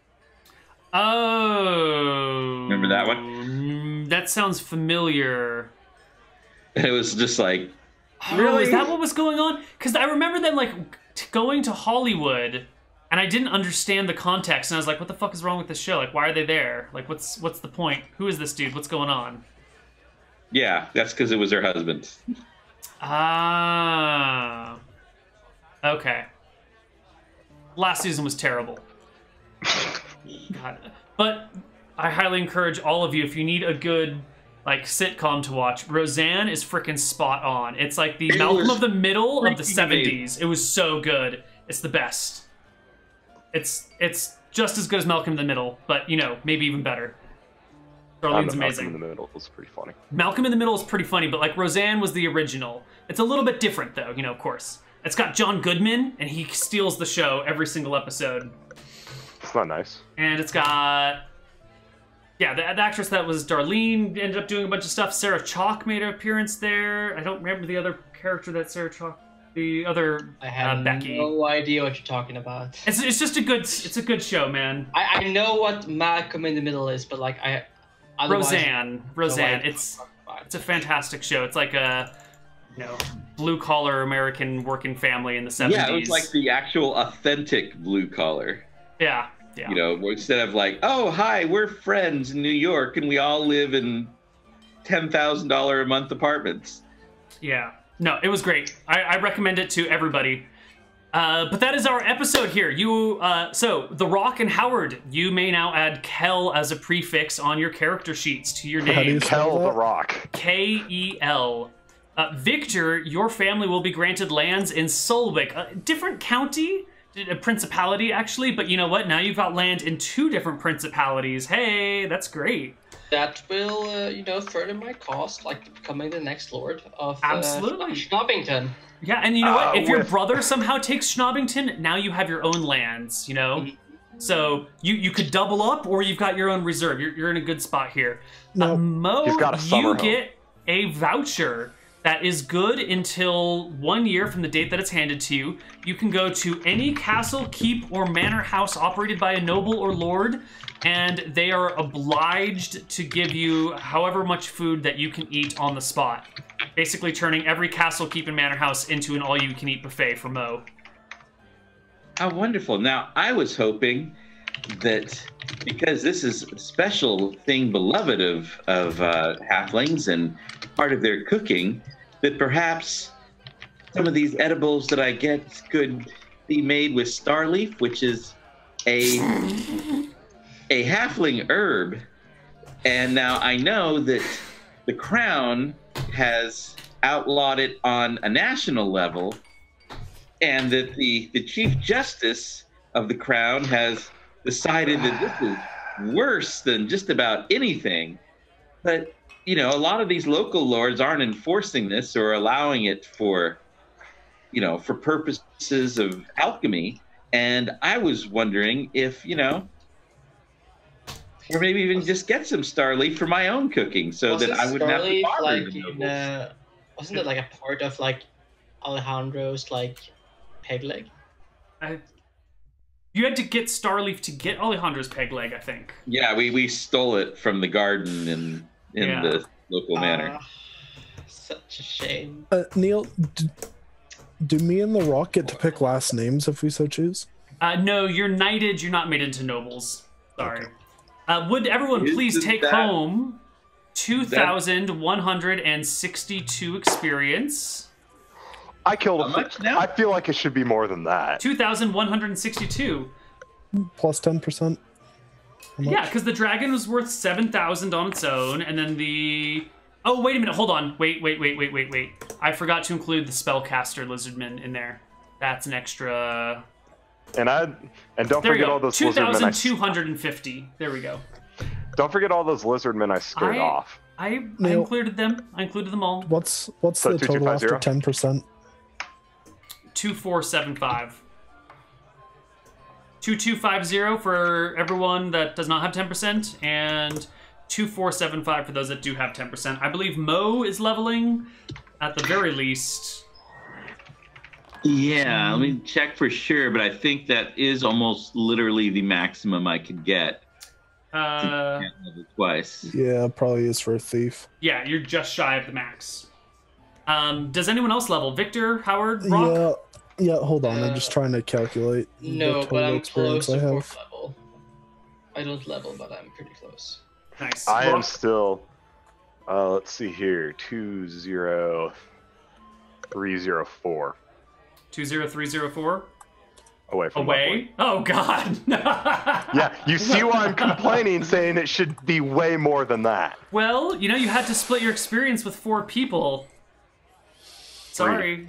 Speaker 1: Oh,
Speaker 5: Remember that one?
Speaker 1: Mm, That sounds familiar.
Speaker 5: It was just like
Speaker 1: Oh,
Speaker 5: Really?
Speaker 1: is that what was going on? Because I remember them like going to Hollywood, and I didn't understand the context, and I was like, "What the fuck is wrong with this show? Like, why are they there? Like, what's what's the point? Who is this dude? What's going on?"
Speaker 5: yeah, that's because it was her husband.
Speaker 1: Ah, okay. Last season was terrible. God, but I highly encourage all of you if you need a good like sitcom to watch. Roseanne is freaking spot on. It's like the
Speaker 5: It
Speaker 1: Malcolm of the Middle of the
Speaker 5: freaking amazing.
Speaker 1: '70s. It was so good. It's the best. It's it's just as good as Malcolm in the Middle, but you know maybe even better. Darlene's
Speaker 3: know, Malcolm
Speaker 1: amazing.
Speaker 3: in the middle was pretty funny.
Speaker 1: Malcolm in the Middle is pretty funny, but like Roseanne was the original. It's a little bit different though, you know, of course. It's got John Goodman, and he steals the show every single episode.
Speaker 3: It's not nice.
Speaker 1: And it's got. Yeah, the, the actress that was Darlene ended up doing a bunch of stuff. Sarah Chalke made an appearance there. I don't remember the other character that Sarah Chalke. The other
Speaker 2: I have
Speaker 1: uh, Becky.
Speaker 2: no idea what you're talking about.
Speaker 1: It's, it's just a good it's a good show, man.
Speaker 2: I, I know what Malcolm in the Middle is, but like I.
Speaker 1: Roseanne, Roseanne.
Speaker 2: No,
Speaker 1: It's it's a fantastic show. It's like a you know blue collar American working family in the seventies.
Speaker 5: Yeah, it was like the actual authentic blue collar.
Speaker 1: yeah, yeah.
Speaker 5: You know, instead of like, oh hi, we're friends in New York and we all live in ten thousand dollar a month apartments.
Speaker 1: Yeah. No, it was great. I, I recommend it to everybody. Uh, but that is our episode here. You uh, so The Rock and Howard. You may now add Kel as a prefix on your character sheets to your
Speaker 4: How do you
Speaker 1: name.
Speaker 3: Kel the? Rock.
Speaker 1: K E L. Uh, Victor, your family will be granted lands in Solwick, a different county, a principality actually. But you know what? Now you've got land in two different principalities. Hey, that's great.
Speaker 2: That will, uh, you know, further my cost, like becoming the next lord of uh,
Speaker 1: Absolutely.
Speaker 2: Schnobbington.
Speaker 1: Yeah, and you know what?
Speaker 3: Uh,
Speaker 1: If your
Speaker 3: with-
Speaker 1: brother somehow takes Schnobbington, now you have your own lands, you know?
Speaker 2: Mm-hmm.
Speaker 1: So you, you could double up, or you've got your own reserve. You're, you're in a good spot here.
Speaker 4: No.
Speaker 1: Uh, Mo,
Speaker 3: He's got a
Speaker 1: you
Speaker 3: home.
Speaker 1: get a voucher that is good until one year from the date that it's handed to you. You can go to any castle, keep, or manor house operated by a noble or lord, and they are obliged to give you however much food that you can eat on the spot. Basically, turning every castle, keep, and manor house into an all-you-can-eat buffet for Mo.
Speaker 5: How wonderful. Now, I was hoping that because this is a special thing beloved of, of uh, halflings and part of their cooking, that perhaps some of these edibles that I get could be made with starleaf, which is a, a halfling herb. And now I know that the crown has outlawed it on a national level and that the, the chief justice of the crown has decided that this is worse than just about anything but you know a lot of these local lords aren't enforcing this or allowing it for you know for purposes of alchemy and i was wondering if you know or maybe even just get some starleaf for my own cooking so
Speaker 2: Wasn't
Speaker 5: that i wouldn't have to
Speaker 2: Starleaf,
Speaker 5: bother
Speaker 2: like
Speaker 5: the
Speaker 2: in,
Speaker 5: nobles.
Speaker 2: uh, wasn't it like a part of like Alejandro's like peg leg?
Speaker 1: I, You had to get Starleaf to get Alejandro's peg leg, I think.
Speaker 6: Yeah, we, we stole it from the garden in in
Speaker 1: Yeah.
Speaker 6: the local manner.
Speaker 2: Ah, such a shame.
Speaker 4: Uh, Neal, d- do me and the Rock get to pick last names if we so choose?
Speaker 1: Uh, no, you're knighted. You're not made into nobles. Sorry. Uh, would everyone
Speaker 6: Isn't
Speaker 1: please take
Speaker 6: that-
Speaker 1: home 2,162 experience?
Speaker 3: I killed
Speaker 6: How
Speaker 3: a
Speaker 6: much now?
Speaker 3: I feel like it should be more than that.
Speaker 1: 2,162.
Speaker 4: Plus 10%? How much?
Speaker 1: Yeah, because the dragon was worth 7,000 on its own, and then the. Oh, wait a minute. Hold on. Wait, wait, wait, wait, wait, wait. I forgot to include the spellcaster lizardman in there. That's an extra.
Speaker 3: And I and don't
Speaker 1: There
Speaker 3: forget
Speaker 1: go.
Speaker 3: all those lizardmen. I,
Speaker 1: 2,250. There we go.
Speaker 3: don't forget all those lizardmen I scared
Speaker 1: I-
Speaker 3: off.
Speaker 1: I, I included them. I included them all.
Speaker 4: What's what's
Speaker 3: So
Speaker 4: the total after 10%?
Speaker 1: 2475. 2250 for everyone that does not have 10%, and 2475 for those that do have 10%. I believe Mo is leveling at the very least.
Speaker 5: Yeah, let me check for sure, but I think that is almost literally the maximum I could get.
Speaker 1: Uh,
Speaker 5: twice.
Speaker 4: Yeah, probably is for a thief.
Speaker 1: yeah, you're just shy of the max. Um, does anyone else level? Victor, Howard, Rock?
Speaker 4: Yeah, yeah. Hold on, I'm
Speaker 2: Uh,
Speaker 4: just trying to calculate. the
Speaker 2: No, but I'm close to
Speaker 4: have.
Speaker 2: fourth level. I don't level, but I'm pretty close.
Speaker 1: Nice.
Speaker 3: I am still. Uh, let's see here. Two zero three zero four
Speaker 1: 20304.
Speaker 3: away from Lovely.
Speaker 1: Away? Oh, God.
Speaker 3: Yeah, you see why I'm complaining, saying it should be way more than that.
Speaker 1: Well, you know, you had to split your experience with four people. Sorry.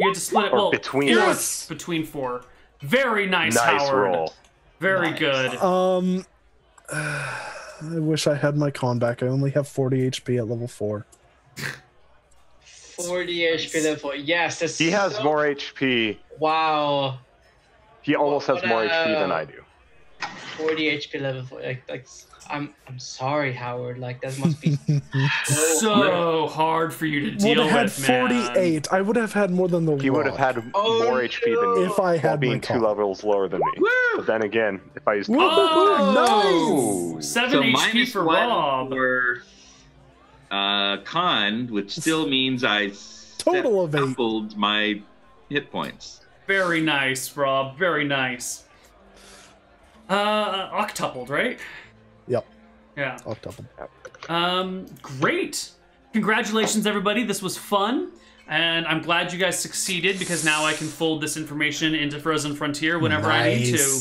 Speaker 1: You had to split it.
Speaker 3: Or
Speaker 1: well,
Speaker 3: between
Speaker 1: it
Speaker 3: us.
Speaker 1: between four. Very nice,
Speaker 3: Nice
Speaker 1: Howard.
Speaker 3: roll.
Speaker 1: Very
Speaker 2: Nice.
Speaker 1: good.
Speaker 4: Um, I wish I had my con back. I only have 40 HP at level four.
Speaker 2: 40 HP level. four. Yes, that's
Speaker 3: He has
Speaker 2: so-
Speaker 3: more HP.
Speaker 2: Wow.
Speaker 3: He almost has
Speaker 2: What,
Speaker 3: more HP than
Speaker 2: uh,
Speaker 3: I do.
Speaker 2: 40 HP level. four, Like, like, I'm, I'm sorry, Howard. Like, that must be
Speaker 1: So hard for you to
Speaker 4: Would
Speaker 1: deal
Speaker 4: have had
Speaker 1: with, man.
Speaker 4: 48. I would have had more than the
Speaker 3: He would have had
Speaker 2: Oh,
Speaker 3: more HP than me
Speaker 4: if I had my
Speaker 3: being two levels lower than me. But then again, if I used
Speaker 4: Woo!
Speaker 1: Oh,
Speaker 4: Nice!
Speaker 1: seven
Speaker 5: So
Speaker 1: HP for
Speaker 5: one
Speaker 1: Rob.
Speaker 5: for uh, con, which still means I
Speaker 4: Total of eight.
Speaker 5: doubled my hit points.
Speaker 1: Very nice, Rob. Very nice. Uh, octupled, right?
Speaker 4: Yep,
Speaker 1: Yeah.
Speaker 4: octuple.
Speaker 1: Um, great. Congratulations, everybody. This was fun. And I'm glad you guys succeeded because now I can fold this information into Frozen Frontier whenever I need to.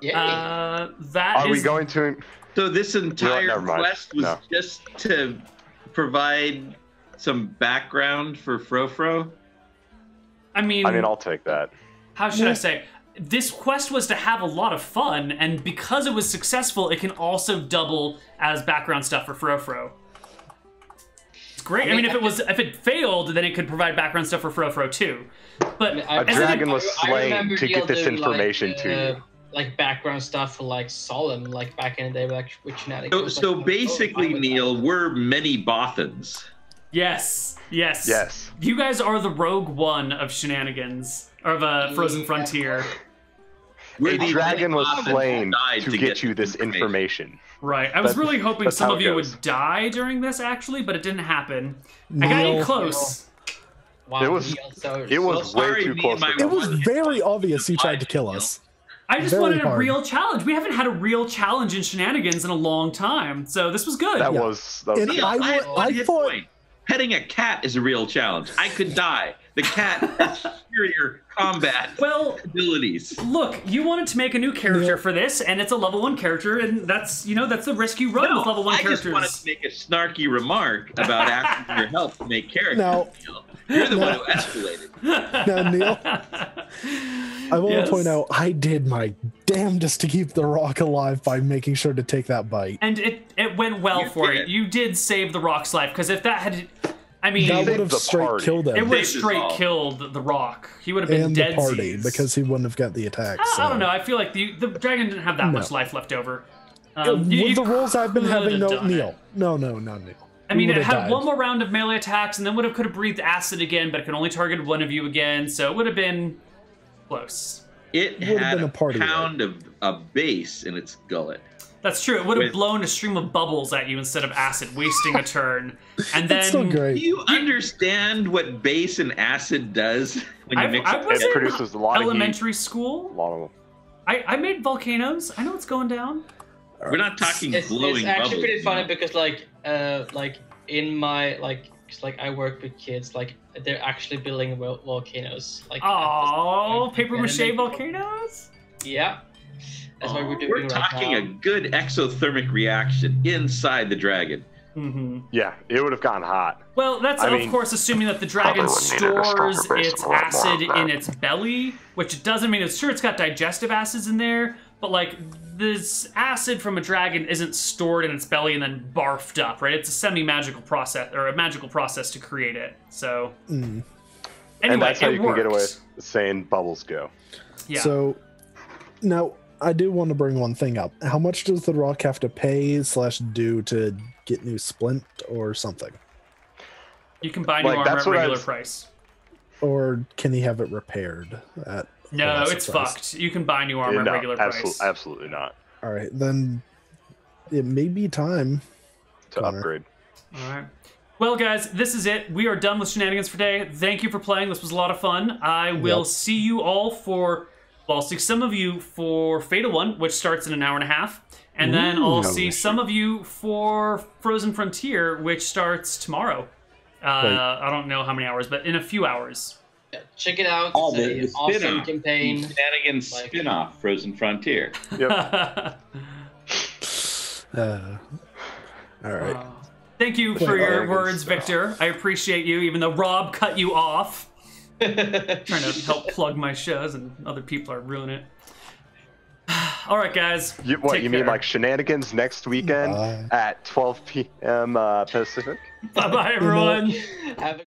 Speaker 4: Yeah.
Speaker 2: Yay.
Speaker 1: Uh, that
Speaker 3: Are we going to?
Speaker 5: So this entire
Speaker 3: never mind.
Speaker 5: quest was
Speaker 3: No.
Speaker 5: just to provide some background for Frofro.
Speaker 1: I mean,
Speaker 3: I mean, I'll take that.
Speaker 1: how should I say? This quest was to have a lot of fun, and because it was successful, it can also double as background stuff for Frofro. It's great. I mean, if it was if it failed, then it could provide background stuff for Frofro too. But
Speaker 2: I-
Speaker 3: A
Speaker 1: as
Speaker 3: dragon
Speaker 1: an-
Speaker 3: was slain to get this information
Speaker 2: like,
Speaker 3: to
Speaker 2: uh. Like background stuff for like Solemn, like back in the day, like with shenanigans.
Speaker 5: So, so
Speaker 2: oh,
Speaker 5: basically,
Speaker 2: I would-
Speaker 5: Neal, we're many Bothans.
Speaker 1: yes, yes,
Speaker 3: Yes.
Speaker 1: You guys are the Rogue One of shenanigans of uh, Frozen
Speaker 2: Yeah.
Speaker 1: Frontier.
Speaker 5: We're
Speaker 3: A
Speaker 5: the
Speaker 3: dragon was slain
Speaker 5: died
Speaker 3: to get you this information.
Speaker 1: Right. I was
Speaker 3: That-
Speaker 1: really hoping some of
Speaker 3: it
Speaker 1: you
Speaker 3: goes.
Speaker 1: would die during this, actually, but it didn't happen. I got
Speaker 4: Neal,
Speaker 1: you close.
Speaker 2: Wow,
Speaker 3: It was-
Speaker 2: so-
Speaker 3: it was
Speaker 2: so
Speaker 3: way
Speaker 5: sorry,
Speaker 3: too close
Speaker 5: and
Speaker 3: to
Speaker 5: my
Speaker 4: It was very obvious he tried to kill us.
Speaker 1: I just
Speaker 4: Very
Speaker 1: wanted a
Speaker 4: hard.
Speaker 1: real challenge. We haven't had a real challenge in shenanigans in a long time, so this was good.
Speaker 3: That
Speaker 4: Yeah.
Speaker 3: was that was good.
Speaker 4: I
Speaker 5: I,
Speaker 4: wa-
Speaker 5: had one
Speaker 4: I thought-
Speaker 5: point. Petting a cat is a real challenge. I could die. The cat has superior combat
Speaker 1: well,
Speaker 5: abilities.
Speaker 1: look, you wanted to make a new character
Speaker 4: Yeah.
Speaker 1: for this, and it's a level one character, and that's you know that's the risk you run
Speaker 5: No,
Speaker 1: with level one
Speaker 5: I just wanted to make a snarky remark about asking for your help to make characters.
Speaker 4: Now-
Speaker 5: You're the one who escalated.
Speaker 4: Now, Neal, I want
Speaker 1: Yes.
Speaker 4: to point out I did my damnedest to keep the rock alive by making sure to take that bite.
Speaker 1: and it it went well
Speaker 5: You
Speaker 1: for
Speaker 5: did.
Speaker 1: you. You did save the Rock's life because if that had, I mean,
Speaker 4: That would have straight
Speaker 3: party.
Speaker 4: killed
Speaker 1: it would have straight killed the Rock. He would have been
Speaker 4: and the
Speaker 1: dead.
Speaker 4: party because he wouldn't have got the attack.
Speaker 1: I, I don't know. I feel like the the dragon didn't have that
Speaker 4: No.
Speaker 1: much life left over. Um, you-
Speaker 4: With
Speaker 1: you
Speaker 4: the rolls I've been having, no,
Speaker 1: done
Speaker 4: Neal.
Speaker 1: it.
Speaker 4: No, no, no, Neal.
Speaker 1: I mean, it had
Speaker 4: died.
Speaker 1: one more round of melee attacks, and then would have could have breathed acid again, but it could only target one of you again, so it would have been close.
Speaker 5: It
Speaker 4: Would've
Speaker 5: had
Speaker 4: been
Speaker 5: a
Speaker 4: a party
Speaker 5: pound of a base in its gullet.
Speaker 1: That's true. It would have blown a stream of bubbles at you instead of acid, wasting a turn. And then
Speaker 4: It's still
Speaker 5: Do you understand what base and acid does when you
Speaker 1: I,
Speaker 5: mix
Speaker 1: I
Speaker 5: it?
Speaker 1: was
Speaker 3: It
Speaker 1: in
Speaker 3: produces a lot of heat.
Speaker 1: elementary
Speaker 3: A lot of
Speaker 1: I, I made volcanoes. I know what's going down.
Speaker 5: We're not talking
Speaker 2: It's,
Speaker 5: glowing
Speaker 2: it's actually
Speaker 5: bubbles.
Speaker 2: pretty
Speaker 5: you
Speaker 2: funny
Speaker 5: know?
Speaker 2: because like uh like in my like 'cause, like I work with kids like they're actually building volcanoes like
Speaker 1: Oh, paper mache volcanoes.
Speaker 2: Yeah, that's what we're doing
Speaker 5: We're talking
Speaker 2: now.
Speaker 5: a good exothermic reaction inside the dragon.
Speaker 1: hmm
Speaker 3: Yeah, it would have gone hot.
Speaker 1: Well, that's
Speaker 3: I
Speaker 1: of
Speaker 3: mean,
Speaker 1: course assuming that the dragon
Speaker 7: probably would need a stronger
Speaker 1: stores its
Speaker 7: and a lot more
Speaker 1: acid in its belly, which doesn't mean it's sure it's got digestive acids in there, but like this acid from a dragon isn't stored in its belly and then barfed up, right? It's a semi-magical process or a magical process to create it. So
Speaker 4: Mm.
Speaker 1: anyway,
Speaker 3: and that's how
Speaker 1: it
Speaker 3: you can get away with saying bubbles go.
Speaker 1: Yeah.
Speaker 4: So now I do want to bring one thing up. How much does the rock have to pay slash do to get new splint or something?
Speaker 1: you can buy new
Speaker 3: like,
Speaker 1: armor
Speaker 3: that's
Speaker 1: at
Speaker 3: what I
Speaker 1: regular price.
Speaker 4: Or can he have it repaired at
Speaker 1: No, it's
Speaker 4: price?
Speaker 1: fucked. You can buy new armor
Speaker 3: Yeah,
Speaker 1: at regular
Speaker 3: absolute-
Speaker 1: price.
Speaker 3: absolutely not
Speaker 4: All right, then it may be time.
Speaker 3: to
Speaker 4: Connar.
Speaker 3: upgrade.
Speaker 1: All right. Well, guys, this is it. We are done with shenanigans for today. Thank you for playing. This was a lot of fun. I will
Speaker 4: Yep.
Speaker 1: see you all for. Well, I'll see some of you for Fatal One, which starts in an hour and a half, and then I'll
Speaker 4: Ooh.
Speaker 1: see some of you for Frozen Frontier, which starts tomorrow. Uh,
Speaker 4: Wait.
Speaker 1: I don't know how many hours, but in a few hours.
Speaker 2: Yeah, check it out.
Speaker 6: Oh,
Speaker 2: it's
Speaker 6: the,
Speaker 2: an
Speaker 6: the
Speaker 2: awesome
Speaker 6: spin-off.
Speaker 2: campaign.
Speaker 6: Shenanigans
Speaker 2: Like-
Speaker 6: spin-off, Frozen Frontier.
Speaker 3: Yep.
Speaker 4: Uh, all right.
Speaker 1: Thank you for your words,
Speaker 3: good
Speaker 1: Victor. I appreciate you, even though Rob cut you off. trying to help plug my shows, and other people are ruining it. All right, guys.
Speaker 3: You, what
Speaker 1: Take
Speaker 3: you mean like shenanigans next weekend
Speaker 4: Bye.
Speaker 3: at 12 p.m. Uh, Pacific?
Speaker 1: Bye bye, everyone.
Speaker 2: Have a